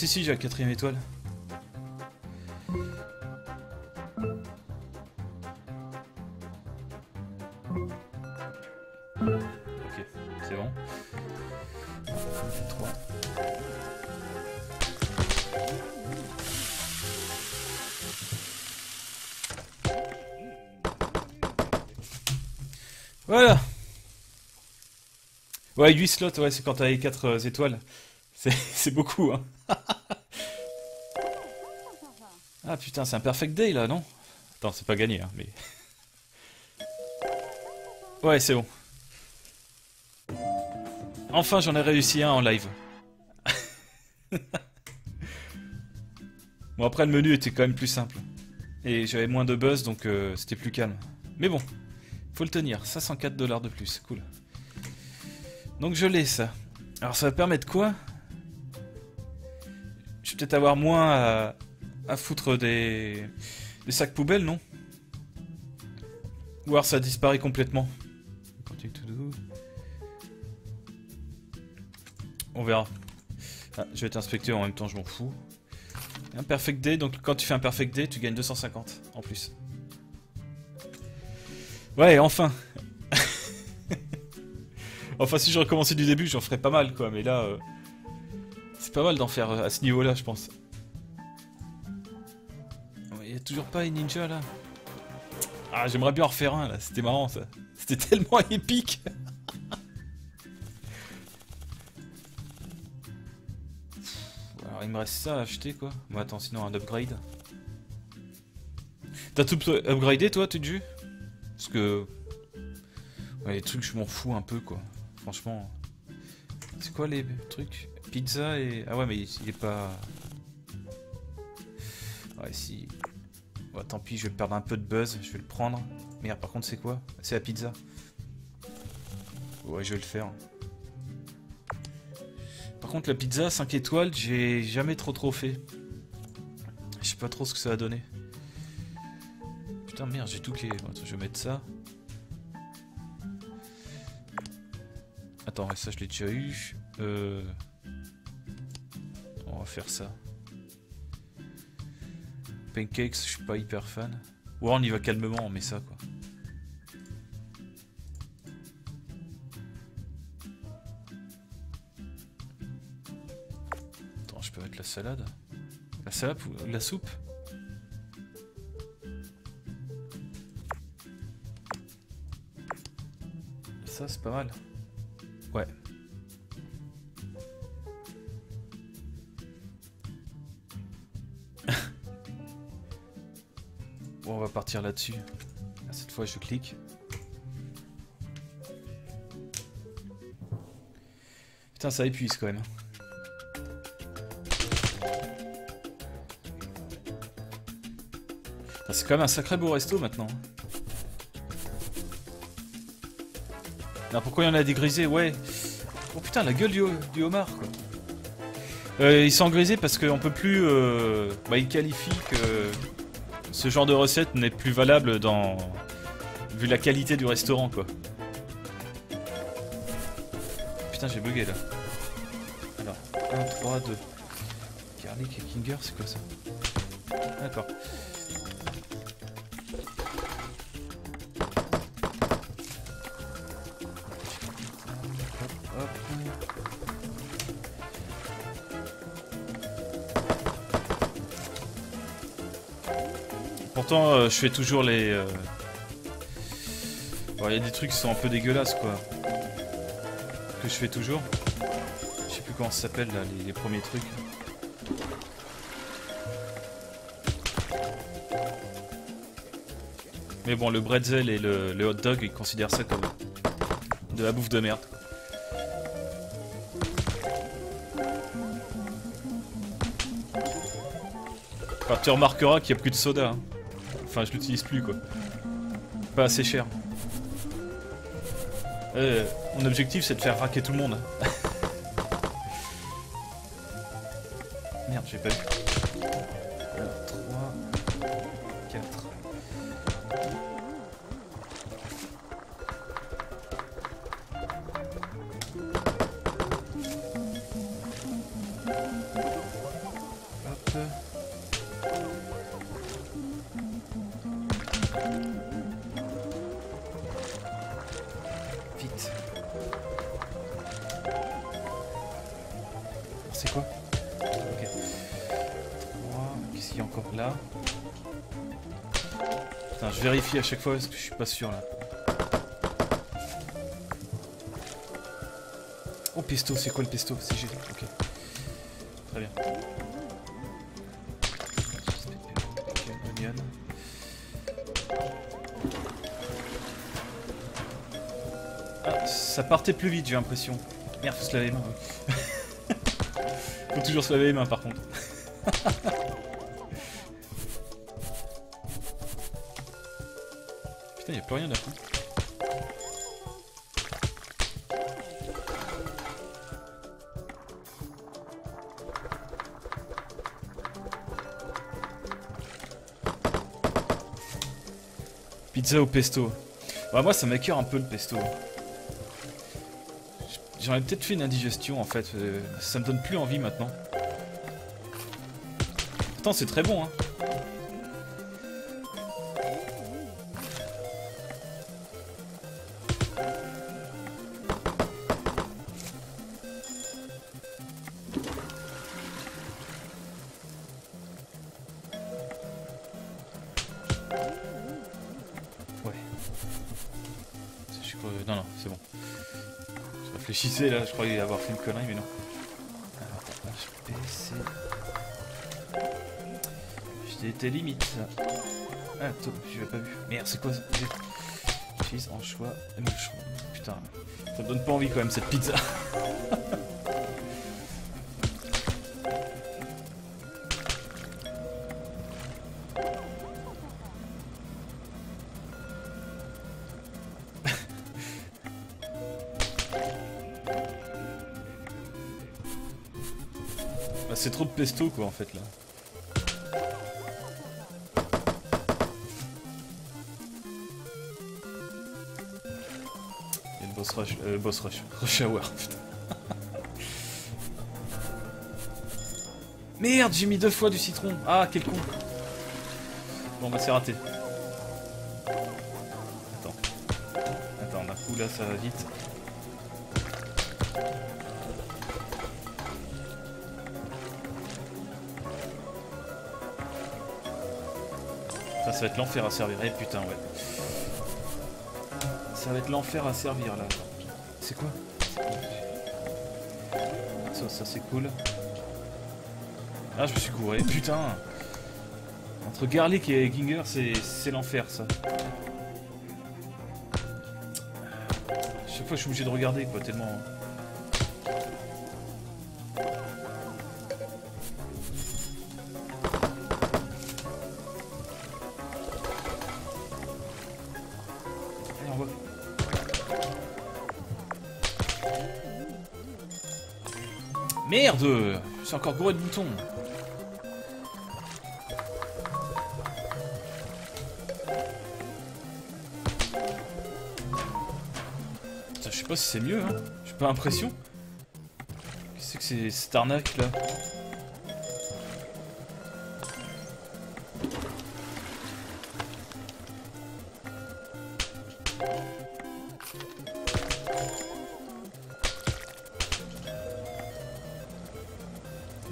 Si si j'ai la quatrième étoile. Ok, c'est bon. 3. Voilà Ouais, 8 slots, ouais, c'est quand t'as les 4 euh, étoiles. C'est beaucoup, hein. ah putain, c'est un perfect day là, non? Attends, c'est pas gagné, hein, mais... Ouais, c'est bon. Enfin, j'en ai réussi un en live. bon, après, le menu était quand même plus simple. Et j'avais moins de buzz, donc euh, c'était plus calme. Mais bon, Faut le tenir, ça 104 dollars de plus, cool. Donc je l'ai ça. Alors ça va permettre quoi? Je vais peut-être avoir moins à, à foutre des... sacs poubelles, non? Ou alors ça disparaît complètement. On verra. Ah, je vais t'inspecter en même temps, je m'en fous. Un perfect day, donc quand tu fais un perfect day, tu gagnes 250 en plus. Ouais, enfin Enfin, si je recommençais du début, j'en ferais pas mal, quoi. Mais là, euh, c'est pas mal d'en faire euh, à ce niveau-là, je pense. Toujours pas une ninja, là. Ah, j'aimerais bien en refaire un, là. C'était marrant, ça. C'était tellement épique Alors, il me reste ça à acheter, quoi. Bon, attends, sinon, un upgrade. T'as tout upgradé, toi, tu jus Parce que... Ouais, les trucs, je m'en fous un peu, quoi. Franchement. C'est quoi les trucs? Pizza et... Ah ouais, mais il est pas... Ouais, si... Bon, tant pis, je vais perdre un peu de buzz, je vais le prendre. Merde, par contre, c'est quoi? C'est la pizza. Ouais, je vais le faire. Par contre, la pizza 5 étoiles, j'ai jamais trop trop fait. Je sais pas trop ce que ça va donner. Putain, merde, j'ai tout qui je vais mettre ça. Attends, ça je l'ai déjà eu. Euh... On va faire ça. Pancakes, je suis pas hyper fan. Ou on y va calmement, on met ça quoi. Attends, je peux mettre la salade La salade ou la soupe? Ça c'est pas mal. Ouais. bon, on va partir là-dessus. Cette fois, je clique. Putain, ça épuise quand même. C'est quand même un sacré beau resto maintenant. Non, pourquoi il y en a des grisés? Ouais. Oh putain, la gueule du, homard, quoi. Euh, ils sont grisés parce qu'on peut plus... Euh... Bah, ils qualifient que ce genre de recette n'est plus valable dans... Vu la qualité du restaurant, quoi. Putain, j'ai bugué, là. Alors, 1, 3, 2. Garlic et Kinger, c'est quoi ça? D'accord. Pourtant, euh, je fais toujours les... Euh, il y a des trucs qui sont un peu dégueulasses, quoi. Que je fais toujours. Je sais plus comment ça s'appelle, là, les, premiers trucs. Mais bon, le bretzel et le, le hot dog, ils considèrent ça comme de la bouffe de merde. Enfin, tu remarqueras qu'il n'y a plus de soda. Hein. Enfin, je l'utilise plus, quoi. Pas assez cher. Euh, mon objectif, c'est de faire raquer tout le monde. chaque fois parce que je suis pas sûr là. Oh, pesto, c'est quoi le pesto? C'est G. Ok. Très bien. Ah, ça partait plus vite, j'ai l'impression. Merde, faut se laver les mains. faut toujours se laver les mains, par contre. plus rien coup hein. Pizza au pesto. Bah moi ça m'écœure un peu le pesto. J'en ai peut-être fait une indigestion en fait. Euh, ça me donne plus envie maintenant. Pourtant c'est très bon hein. Réfléchissais là, je croyais avoir fait une connerie, mais non. Alors, attends, HP, c'est... J'ai été limite. Ah, attends, je l'ai pas vu. Merde, c'est quoi ça? Cheese, anchois, moucheron. Putain, ça me donne pas envie quand même cette pizza. pesto quoi en fait là. Il y a le boss rush, euh, boss rush, rush hour. Merde, j'ai mis deux fois du citron. Ah, quel con. Bon bah c'est raté. Attends. Attends, d'un coup là ça va vite. Ça, ça va être l'enfer à servir. Eh putain, ouais. Ça va être l'enfer à servir là. C'est quoi Ça, c'est cool. Ah, je me suis couré. Putain Entre Garlic et Ginger, c'est l'enfer ça. Chaque fois, je suis obligé de regarder quoi, tellement. C'est encore gouré de boutons. Je sais pas si c'est mieux, hein. J'ai pas l'impression. Qu'est-ce que c'est cette arnaque là?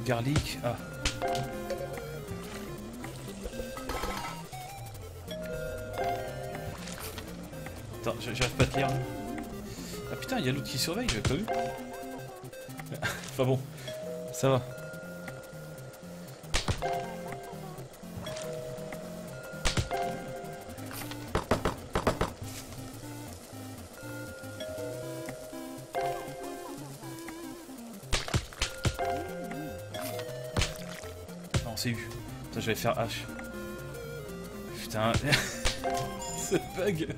Garlic, ah. Attends, j'arrive pas à te lire. là. Ah putain, il y a l'autre qui surveille, j'avais pas vu. enfin bon, ça va. Vais faire H. Putain, ce bug.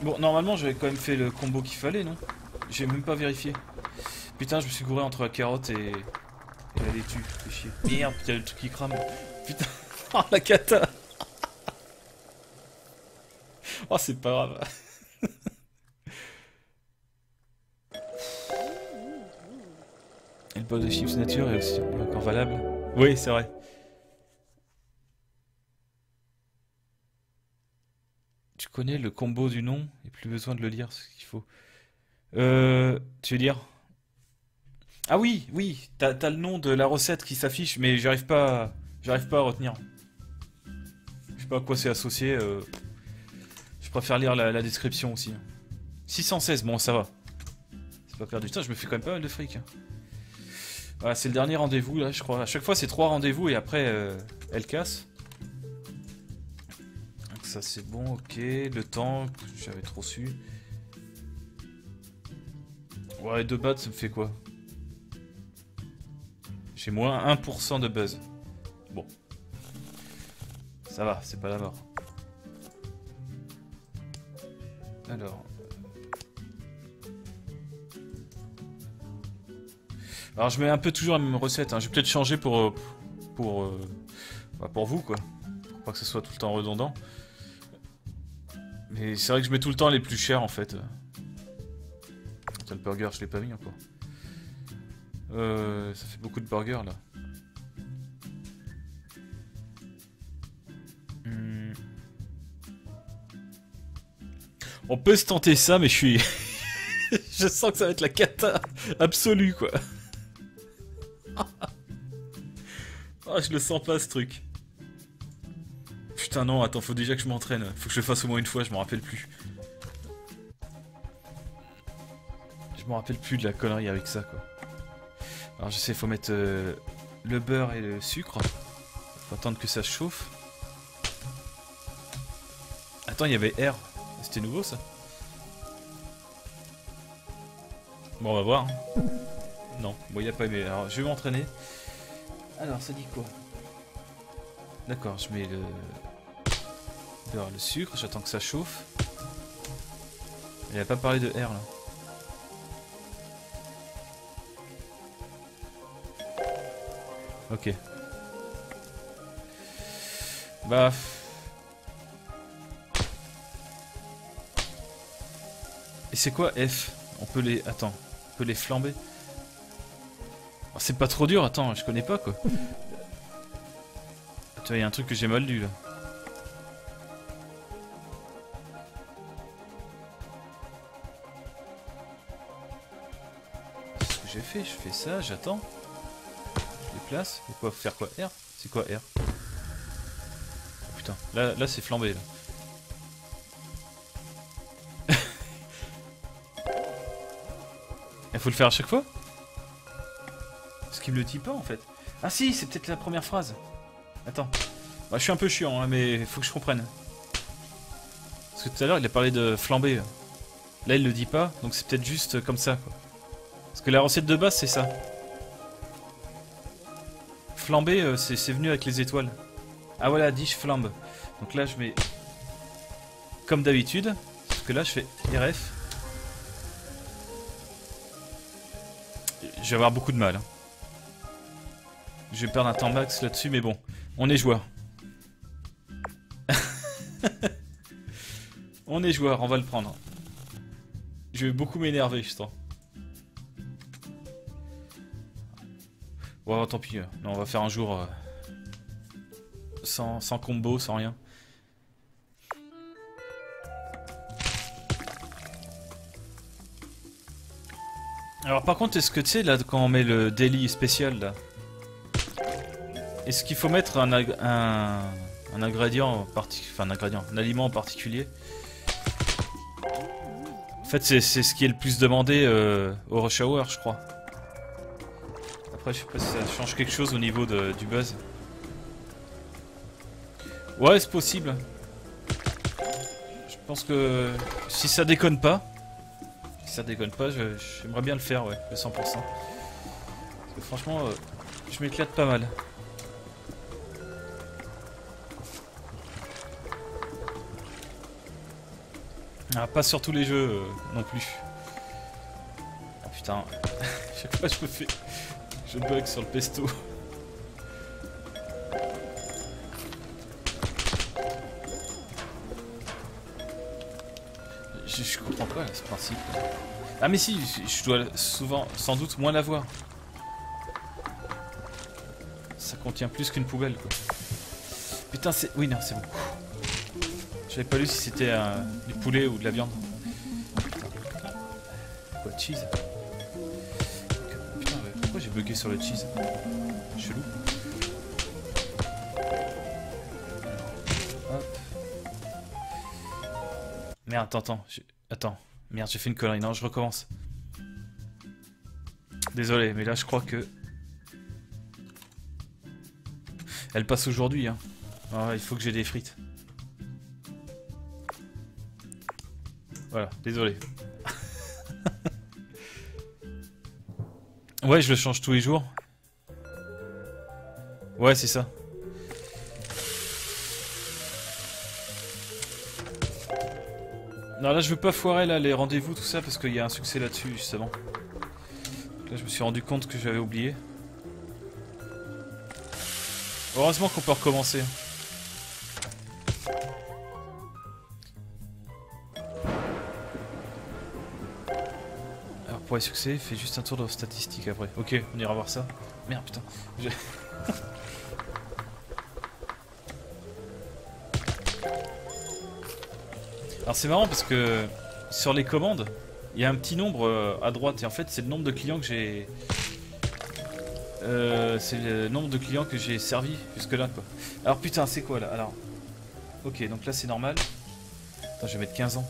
Bon, normalement, j'avais quand même fait le combo qu'il fallait, non? J'ai même pas vérifié. Putain, je me suis gouré entre la carotte et, la laitue. Fais. Merde, putain, le truc qui crame. Putain, oh, la cata. oh, c'est pas grave. De chips nature est aussi encore valable. Oui, c'est vrai. Tu connais le combo du nom et plus besoin de le lire, ce qu'il faut. Euh, tu veux dire? Ah oui, oui, t'as, le nom de la recette qui s'affiche, mais j'arrive pas, j'arrive pas à retenir. Je sais pas à quoi c'est associé. euh, Je préfère lire la, la description aussi. 616, bon, ça va. C'est pas perdu. Putain, je me fais quand même pas mal de fric. C'est le dernier rendez-vous là, je crois. À chaque fois, c'est trois rendez-vous et après, euh, elle casse. Ça, c'est bon, ok. Le temps, j'avais trop su. Ouais, deux battes, ça me fait quoi? J'ai moins 1% de buzz. Bon. Ça va, c'est pas la mort. Alors. Alors je mets un peu toujours la même recette. hein. Je vais peut-être changer pour euh, pour euh, bah, pour vous quoi. Pas que ce soit tout le temps redondant. Mais c'est vrai que je mets tout le temps les plus chers en fait. le burger, je l'ai pas mis encore. Euh, ça fait beaucoup de burgers là. Hmm. On peut se tenter ça, mais je suis. je sens que ça va être la cata absolue quoi. Ah, je le sens pas ce truc. Putain non, attends, faut déjà que je m'entraîne. Faut que je le fasse au moins une fois, je m'en rappelle plus. Je m'en rappelle plus de la connerie avec ça quoi. Alors je sais, faut mettre euh, le beurre et le sucre. Faut attendre que ça chauffe. Attends, il y avait R. C'était nouveau ça Bon, on va voir. Non, bon, il n'y a pas aimé. Alors, je vais m'entraîner. Alors, ça dit quoi? D'accord, je mets le le sucre, j'attends que ça chauffe. Il a pas parlé de R là. Ok. Bah... Et c'est quoi F? On peut les... Attends. On peut les flamber? Oh, C'est pas trop dur, attends, je connais pas quoi. Tu vois, il y a un truc que j'ai mal lu là. C'est ce que j'ai fait, je fais ça, j'attends place. Et quoi Faire quoi R? C'est quoi R? Oh, Putain, là, là c'est flambé là. Il faut le faire à chaque fois? Qu'il me le dit pas en fait. Ah si, c'est peut-être la première phrase. Attends. Bah, je suis un peu chiant, hein, mais faut que je comprenne. Parce que tout à l'heure, il a parlé de flamber. Là, il le dit pas, donc c'est peut-être juste comme ça, quoi. Parce que la recette de base, c'est ça. Flamber, euh, c'est venu avec les étoiles. Ah voilà, dish flambe. Donc là, je mets comme d'habitude. Parce que là, je fais RF. Je vais avoir beaucoup de mal. Hein. Je vais perdre un temps max là-dessus, mais bon, on est joueur. on est joueur, on va le prendre. Je vais beaucoup m'énerver, je sens. Ouais, tant pis. Euh, non, on va faire un jour euh, sans, sans combo, sans rien. Alors par contre, est-ce que tu sais, là, quand on met le daily spécial, là, est-ce qu'il faut mettre un, un, un ingrédient particulier, enfin un ingrédient, un aliment en particulier? En fait, c'est ce qui est le plus demandé euh, au rush hour, je crois. Après, je sais pas si ça change quelque chose au niveau du buzz. Ouais, c'est possible. Je pense que si ça déconne pas, si ça déconne pas, j'aimerais bien le faire, ouais, le 100%. Parce que franchement, euh, je m'éclate pas mal. Ah, pas sur tous les jeux euh, non plus. Ah putain, chaque fois je me fais... Je bug sur le pesto. Je, comprends pas ce principe. Ah mais si, je dois souvent, sans doute, moins l'avoir. Ça contient plus qu'une poubelle quoi. Putain c'est... Oui non c'est bon. J'avais pas lu si c'était du poulet ou de la viande. Quoi, cheese? J'ai bugué sur le cheese? Chelou. Merde, attends, attends. Attends. Merde, j'ai fait une connerie. Non, je recommence. Désolé, mais là, je crois que... Elle passe aujourd'hui, hein. Ah, il faut que j'ai des frites. Voilà, désolé. Ouais, je le change tous les jours. Ouais, c'est ça. Non, là, je veux pas foirer là les rendez-vous, tout ça, parce qu'il y a un succès là-dessus, justement. Là, je me suis rendu compte que j'avais oublié. Heureusement qu'on peut recommencer. Succès, fais juste un tour de statistiques après. Ok, on ira voir ça. Merde, putain. Alors c'est marrant parce que sur les commandes, il y a un petit nombre euh, à droite et en fait c'est le nombre de clients que j'ai... Euh, c'est le nombre de clients que j'ai servi jusque là quoi. Alors putain c'est quoi là? Alors... Ok donc là c'est normal. Je vais mettre 15 ans.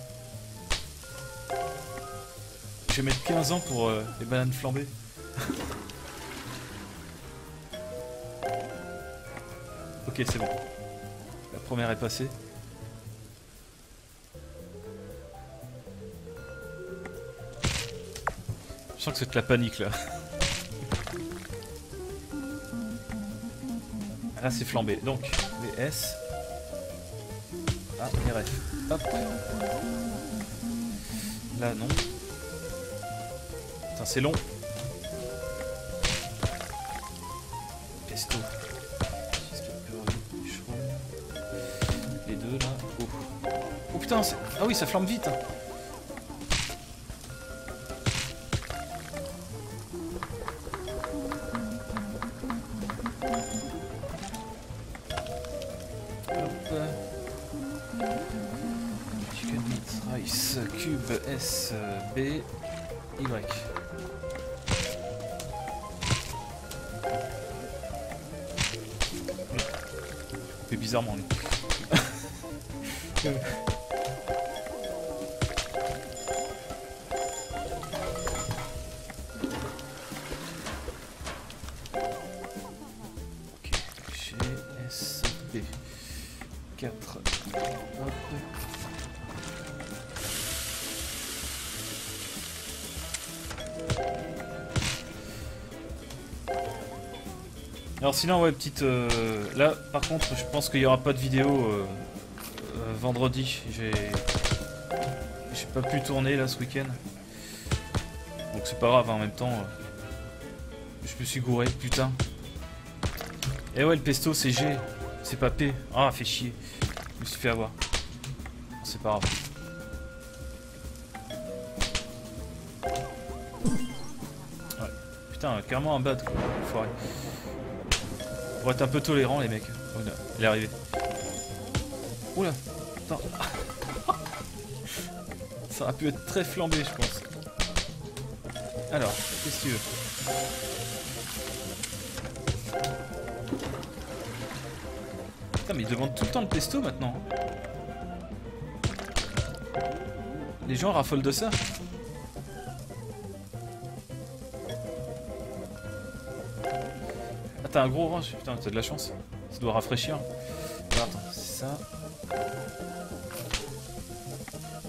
Je vais mettre 15 ans pour euh, les bananes flambées. ok c'est bon. La première est passée. Je sens que c'est de la panique là. Là c'est flambé. Donc, VS. Ah, RF. Hop. Là non. C'est long. Pesto. Les deux là. Oh, oh putain, ah oui ça flambe vite. hein. Rice cube S B Y. Il fait bizarrement sinon ouais petite euh, là par contre je pense qu'il y aura pas de vidéo euh, euh, vendredi. J'ai j'ai pas pu tourner là ce week-end. Donc c'est pas grave hein, en même temps euh, je me suis gouré putain. Et ouais le pesto c'est G c'est pas P. Ah fait chier. Je me suis fait avoir. C'est pas grave. Ouais. Putain carrément un bad quoi enfoiré on va être un peu tolérant les mecs. Oh, là, il est arrivé. Oula. Ça aurait pu être très flambé je pense. Alors, qu'est-ce que tu veux? Putain mais ils demandent tout le temps le pesto maintenant. Les gens raffolent de ça. T'as un gros orange, putain, t'as de la chance. Ça doit rafraîchir. Alors, attends, c'est ça.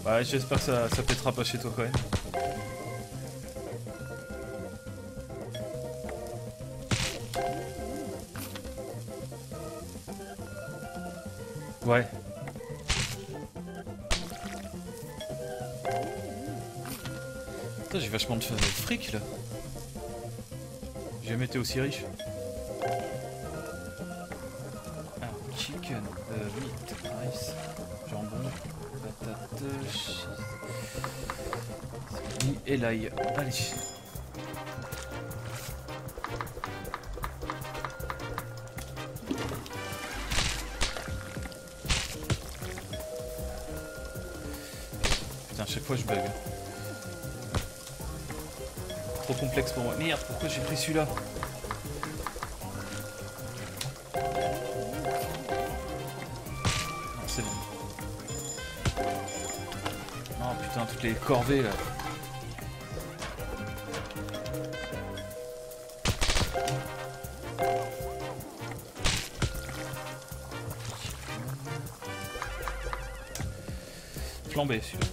Ouais, j'espère que ça, ça pètera pas chez toi quand même. Ouais. Putain, j'ai vachement de fric là. J'ai jamais été aussi riche. Et l'ail. Allez. Putain, chaque fois je bug. Trop complexe pour moi. Merde, pourquoi j'ai pris celui-là? C'est bon. Oh putain, toutes les corvées là. Flambé celui-là.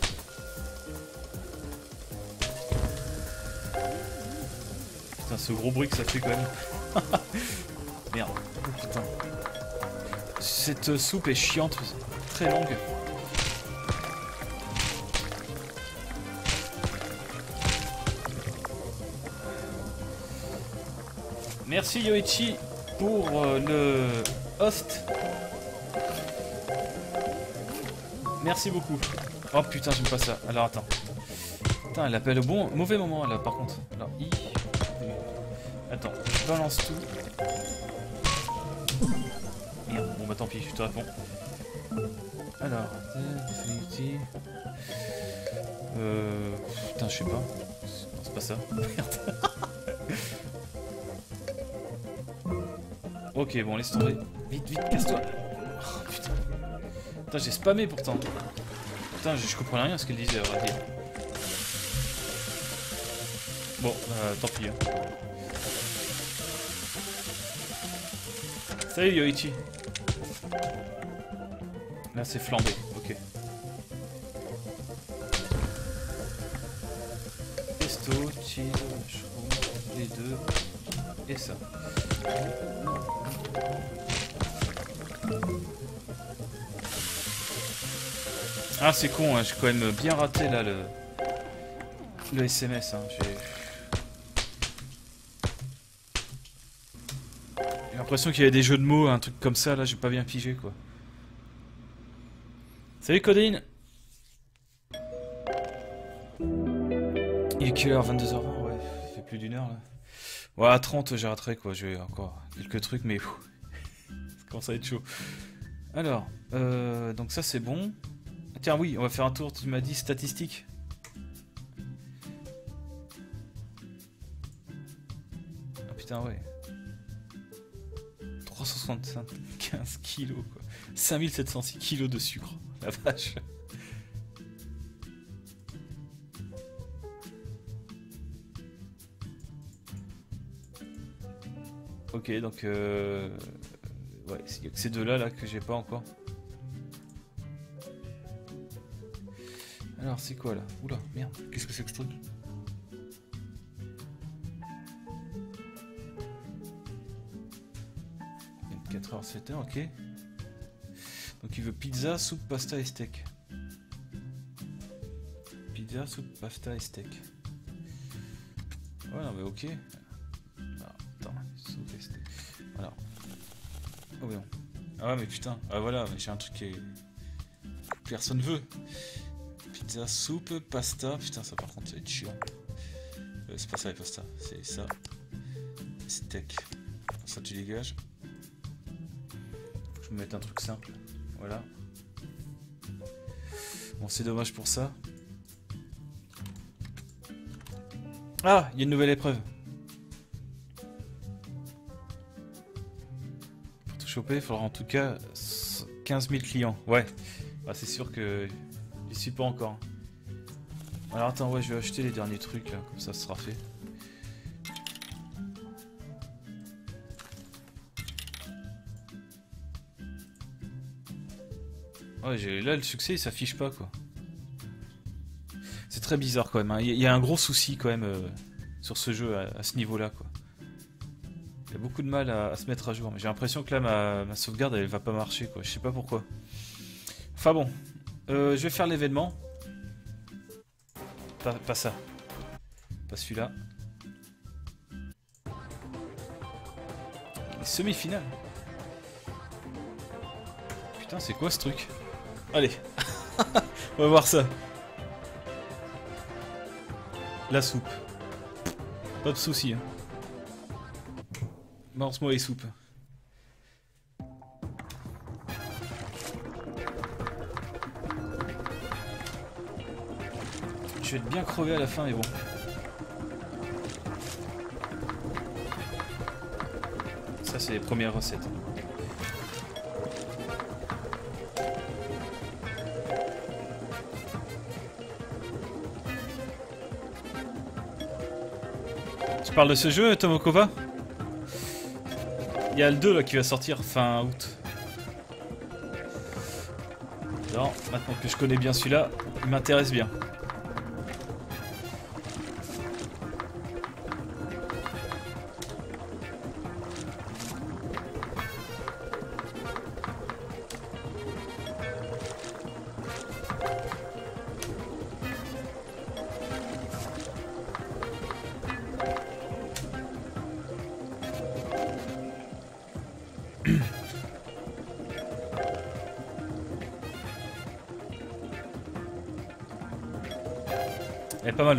Putain, ce gros bruit que ça fait quand même. Merde. Putain. Cette soupe est chiante, très longue. Merci Yoichi pour euh, le host. Merci beaucoup. Oh putain, j'aime pas ça. Alors attends. Putain, elle appelle au bon, mauvais moment là par contre. Alors, I. Attends, je balance tout. Merde, bon bah tant pis, je te réponds. Alors. Euh. Putain, je sais pas. Non, c'est pas ça. Merde. ok, bon, laisse tomber. Vite, vite, casse-toi. Oh, putain. Putain, j'ai spammé pourtant. Putain, je, comprenais rien à ce qu'elle disait, vrai. Bon, euh, tant pis. Hein. Salut Yoichi. Là c'est flambé, Ah c'est con, hein, j'ai quand même bien raté là le, le SMS. Hein. J'ai l'impression qu'il y avait des jeux de mots, un truc comme ça, là j'ai pas bien pigé quoi. Salut Codine Il est quelle heure 22h20 Ouais, ça fait plus d'une heure là. Ouais, à 30 j'arrêterai quoi, j'ai encore quelques trucs mais... ça commence à être chaud. Alors, euh, donc ça c'est bon. Tiens, oui, on va faire un tour, tu m'as dit, statistique. Ah putain, ouais. 375 kilos, quoi. 5706 kilos de sucre. La vache. Ok, donc... Euh... Ouais, a que ces deux-là là, que j'ai pas encore. Alors, c'est quoi là? Oula, merde, qu'est-ce que c'est que ce truc? 24 h 7 h ok. Donc il veut pizza, soupe, pasta et steak. Pizza, soupe, pasta et steak. Ouais, non, mais ok. Ah, attends, soupe et steak. Voilà. Oh, bon. Ah ouais, mais putain. Ah voilà, mais j'ai un truc qui Personne veut. Soupe, pasta. Putain, ça par contre, ça va être chiant. Euh, c'est pas ça les pasta, c'est ça. Steak. Ça, tu dégages. Je vais mettre un truc simple. Voilà. Bon, c'est dommage pour ça. Ah, il y a une nouvelle épreuve. Pour tout choper, il faudra en tout cas 15 000 clients. Ouais. Ah, c'est sûr que pas encore. Alors attends, ouais, je vais acheter les derniers trucs là, comme ça, sera fait. Ouais, là, le succès, il s'affiche pas, quoi. C'est très bizarre, quand même. Hein. Il y, a un gros souci, quand même, euh, sur ce jeu, à, ce niveau-là, quoi. Il y a beaucoup de mal à, se mettre à jour. J'ai l'impression que là, ma, sauvegarde, elle va pas marcher, quoi. Je sais pas pourquoi. Enfin bon, euh, je vais faire l'événement. Pas, ça. Pas celui-là. Semi-finale. Putain, c'est quoi ce truc? Allez. On va voir ça. La soupe. Pas de soucis. Hein. Lance-moi les. Je vais être bien crevé à la fin, mais bon. Ça, c'est les premières recettes. Tu parles de ce jeu, Tomokova Il y a le 2 là qui va sortir fin août. Non, maintenant que je connais bien celui-là, il m'intéresse bien.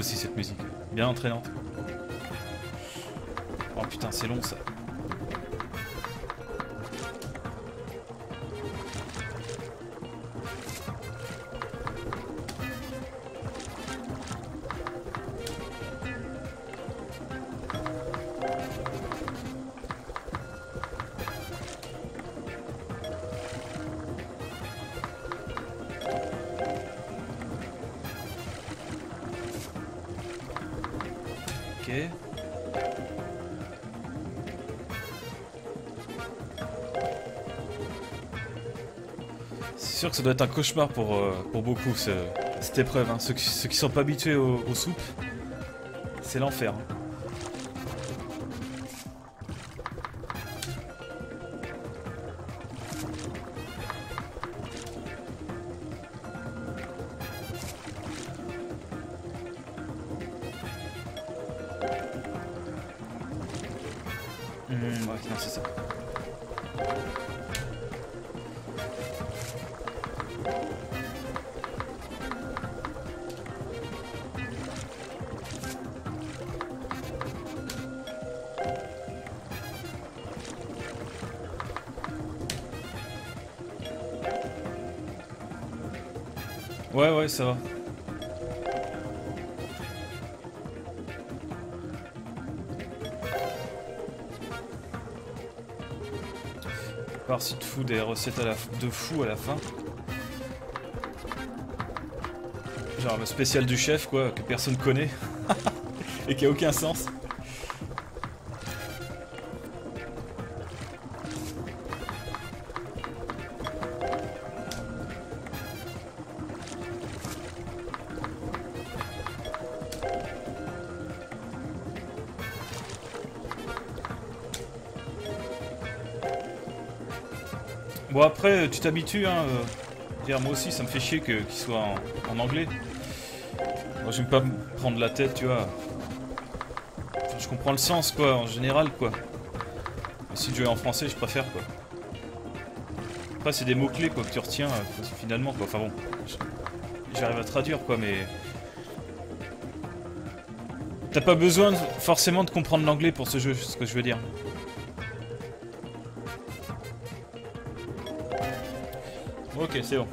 Cette musique. Bien entraînante. Oh putain, c'est long ça. Sûr que ça doit être un cauchemar pour, euh, beaucoup ce- cette épreuve. hein. Ceux, qui, sont pas habitués aux, aux soupes, c'est l'enfer. hein. Si te fous des recettes à la de fou à la fin. Genre le spécial du chef, quoi, que personne connaît. Et qui a aucun sens. Bon après, tu t'habitues, hein. euh, dire, moi aussi, ça me fait chier qu'il soit en, anglais. Moi, j'aime pas me prendre la tête, tu vois. Enfin, je comprends le sens, quoi, en général, quoi. Mais si tu jouais en français, je préfère, quoi. Après, c'est des mots-clés, quoi, que tu retiens, euh, finalement, quoi. Enfin bon, j'arrive à traduire, quoi, mais... T'as pas besoin forcément de comprendre l'anglais pour ce jeu, c'est ce que je veux dire. Ok, c'est bon.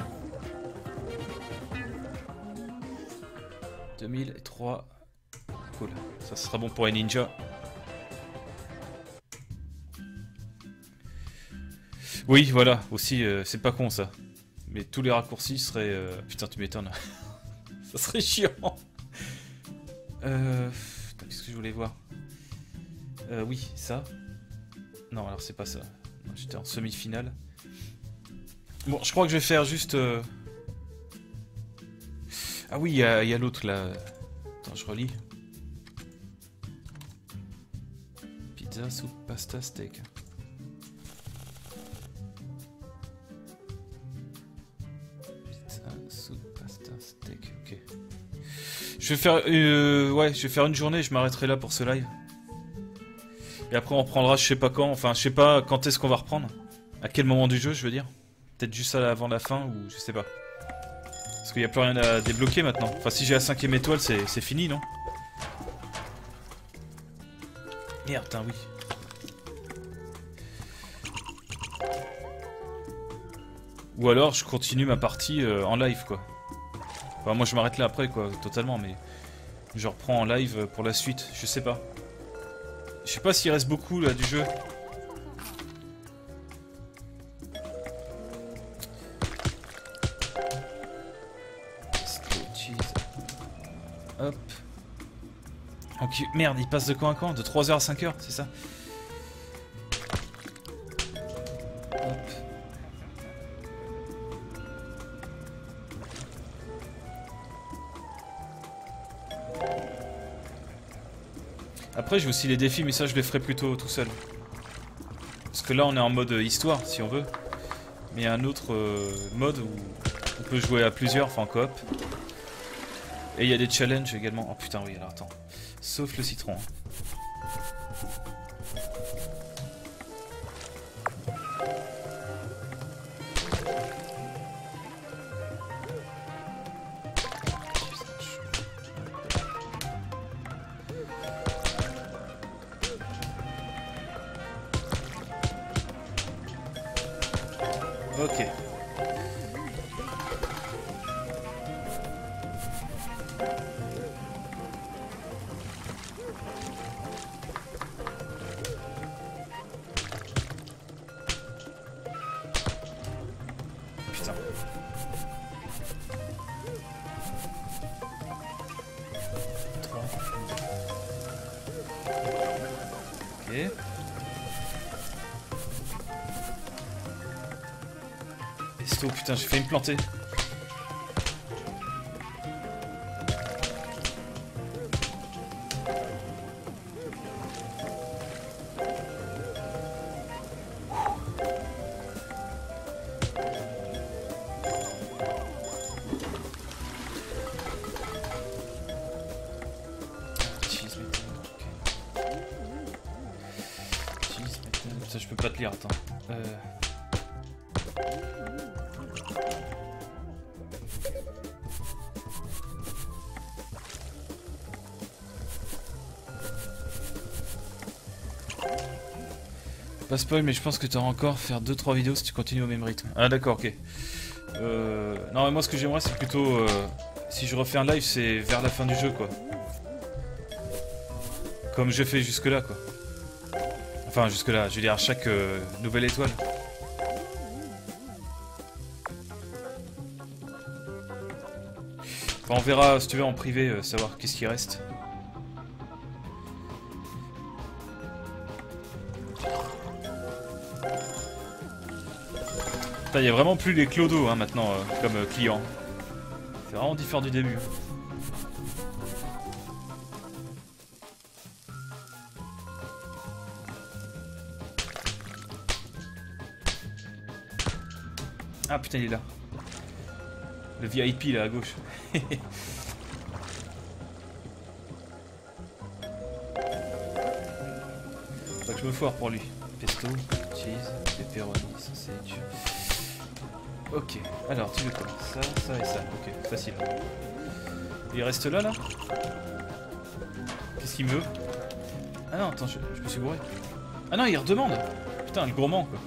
2003. Cool. Ça sera bon pour les ninjas. Oui, voilà. Aussi, euh, c'est pas con ça. Mais tous les raccourcis seraient... euh, Putain, tu m'étonnes. ça serait chiant. Euh... putain, Qu'est-ce que je voulais voir? Euh, Oui, ça. Non, alors c'est pas ça. J'étais en semi-finale. Bon, je crois que je vais faire juste... euh, Ah oui, il y a, l'autre là. Attends, je relis. Pizza, soupe, pasta, steak. Pizza, soupe, pasta, steak, ok. Je vais faire... euh, ouais, je vais faire une journée, je m'arrêterai là pour ce live. Et après on reprendra je sais pas quand, enfin je sais pas quand est-ce qu'on va reprendre. À quel moment du jeu, je veux dire. Peut-être juste avant la fin ou je sais pas. Parce qu'il n'y a plus rien à débloquer maintenant. Enfin, si j'ai la cinquième étoile, c'est c'est fini, non? Merde, putain, oui. Ou alors, je continue ma partie euh, en live, quoi. Enfin, moi, je m'arrête là après, quoi, totalement, mais... Je reprends en live euh, pour la suite, je sais pas. Je sais pas s'il reste beaucoup, là, du jeu. Merde, il passe de quand à quand De 3h à 5h, c'est ça. Après, j'ai aussi les défis, mais ça, je les ferai plutôt tout seul. Parce que là, on est en mode histoire, si on veut. Mais il y a un autre euh, mode où on peut jouer à plusieurs, enfin en coop. Et il y a des challenges également. Oh putain, oui, alors attends. Sauf le citron. Putain, j'ai failli me planter. Putain, je peux pas te lire, attends. Euh... Pas spoil, mais je pense que tu auras encore faire 2-3 vidéos si tu continues au même rythme. Ah d'accord, ok. Euh... Non, mais moi ce que j'aimerais c'est plutôt... euh, Si je refais un live, c'est vers la fin du jeu, quoi. Comme je fais jusque là, quoi. Enfin, jusque là, je veux dire à chaque euh, nouvelle étoile. On verra, si tu veux, en privé, euh, savoir qu'est-ce qui reste. Il y a vraiment plus les clodos hein, maintenant euh, comme euh, client. C'est vraiment différent du début. Ah putain, il est là. Le VIP là à gauche. Faut que je me foire pour lui. Pesto, cheese, pepperoni, sausage. Ok, alors tu veux quoi Ça, ça et ça. Ok, facile. Il reste là là Qu'est-ce qu'il me veut Ah non, attends, je, me suis bourré. Ah non, il redemande Putain, le gourmand quoi.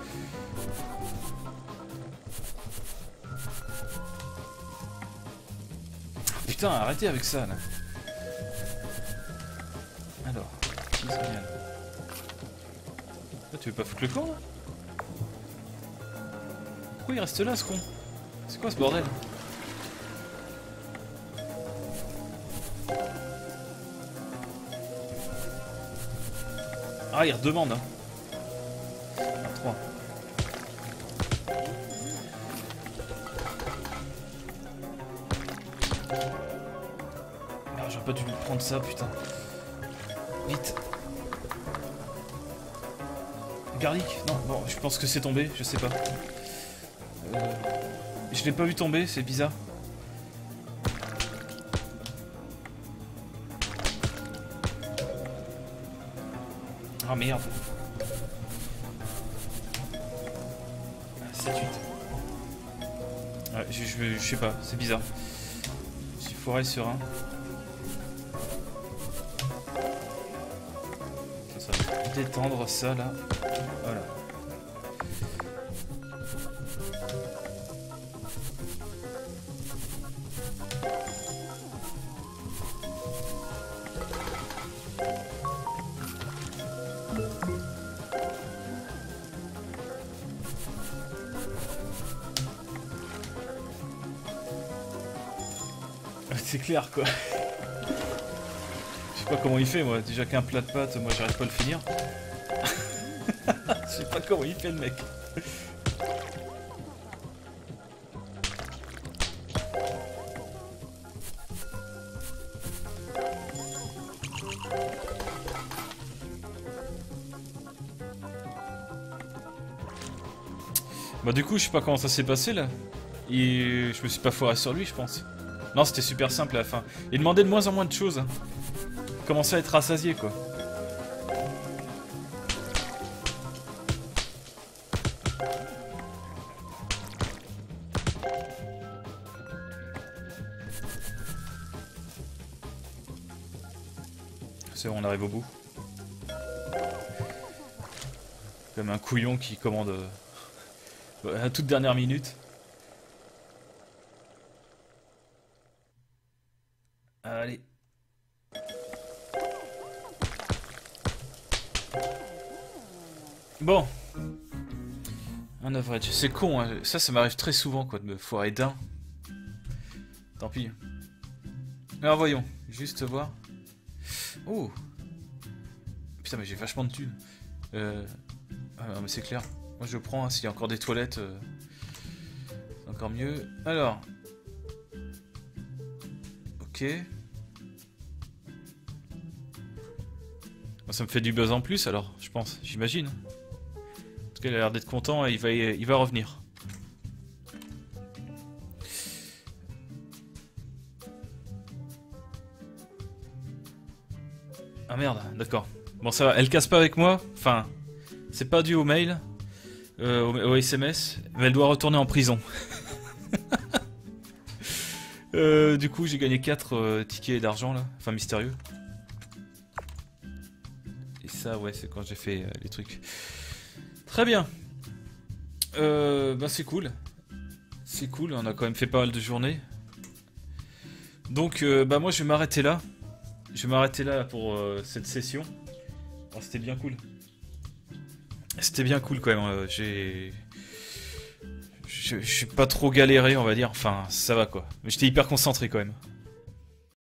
Putain, arrêtez avec ça là. Alors, onion. Ah, tu veux pas foutre le camp là Il reste là ce con C'est quoi ce bordel? Ah, il redemande hein. Ah, 3. Ah, j'aurais pas dû lui prendre ça, putain. Vite. Garlic? Non, bon, je pense que c'est tombé, je sais pas. Je l'ai pas vu tomber, c'est bizarre. Ah merde. 7 8. Ouais, je, je, je sais pas, c'est bizarre. Je suis forêt serein. Ça, ça va détendre ça là. Voilà. C'est clair quoi. Je sais pas comment il fait moi, déjà qu'un plat de pâtes, moi j'arrive pas à le finir. Je sais pas comment il fait le mec. Bah du coup je sais pas comment ça s'est passé là. Et je me suis pas foiré sur lui je pense. Non c'était super simple à la fin. Il demandait de moins en moins de choses. Il commençait à être rassasié quoi. C'est bon, on arrive au bout. Comme un couillon qui commande euh, À toute dernière minute. C'est con, hein. ça, ça m'arrive très souvent, quoi, de me foirer d'un. Tant pis. Alors voyons, juste voir. Oh Putain, mais j'ai vachement de thunes. Euh... Ah, mais c'est clair. Moi, je prends, hein, s'il y a encore des toilettes. Euh, encore mieux. Alors. Ok. Ça me fait du buzz en plus, alors, je pense, j'imagine. En tout cas, il a l'air d'être content et il va, il va revenir. Ah merde, d'accord. Bon, ça va, elle casse pas avec moi. Enfin, c'est pas dû au mail, euh, au, SMS, mais elle doit retourner en prison. Euh, du coup, j'ai gagné 4 euh, tickets d'argent là, enfin mystérieux. Et ça, ouais, c'est quand j'ai fait les trucs. Très bien. bah, c'est cool. C'est cool, on a quand même fait pas mal de journées. Donc, bah, moi, je vais m'arrêter là. Je vais m'arrêter là pour cette session. Oh, c'était bien cool. C'était bien cool quand même. Euh, j'ai. Je suis pas trop galéré, on va dire. Enfin, ça va quoi. Mais j'étais hyper concentré quand même.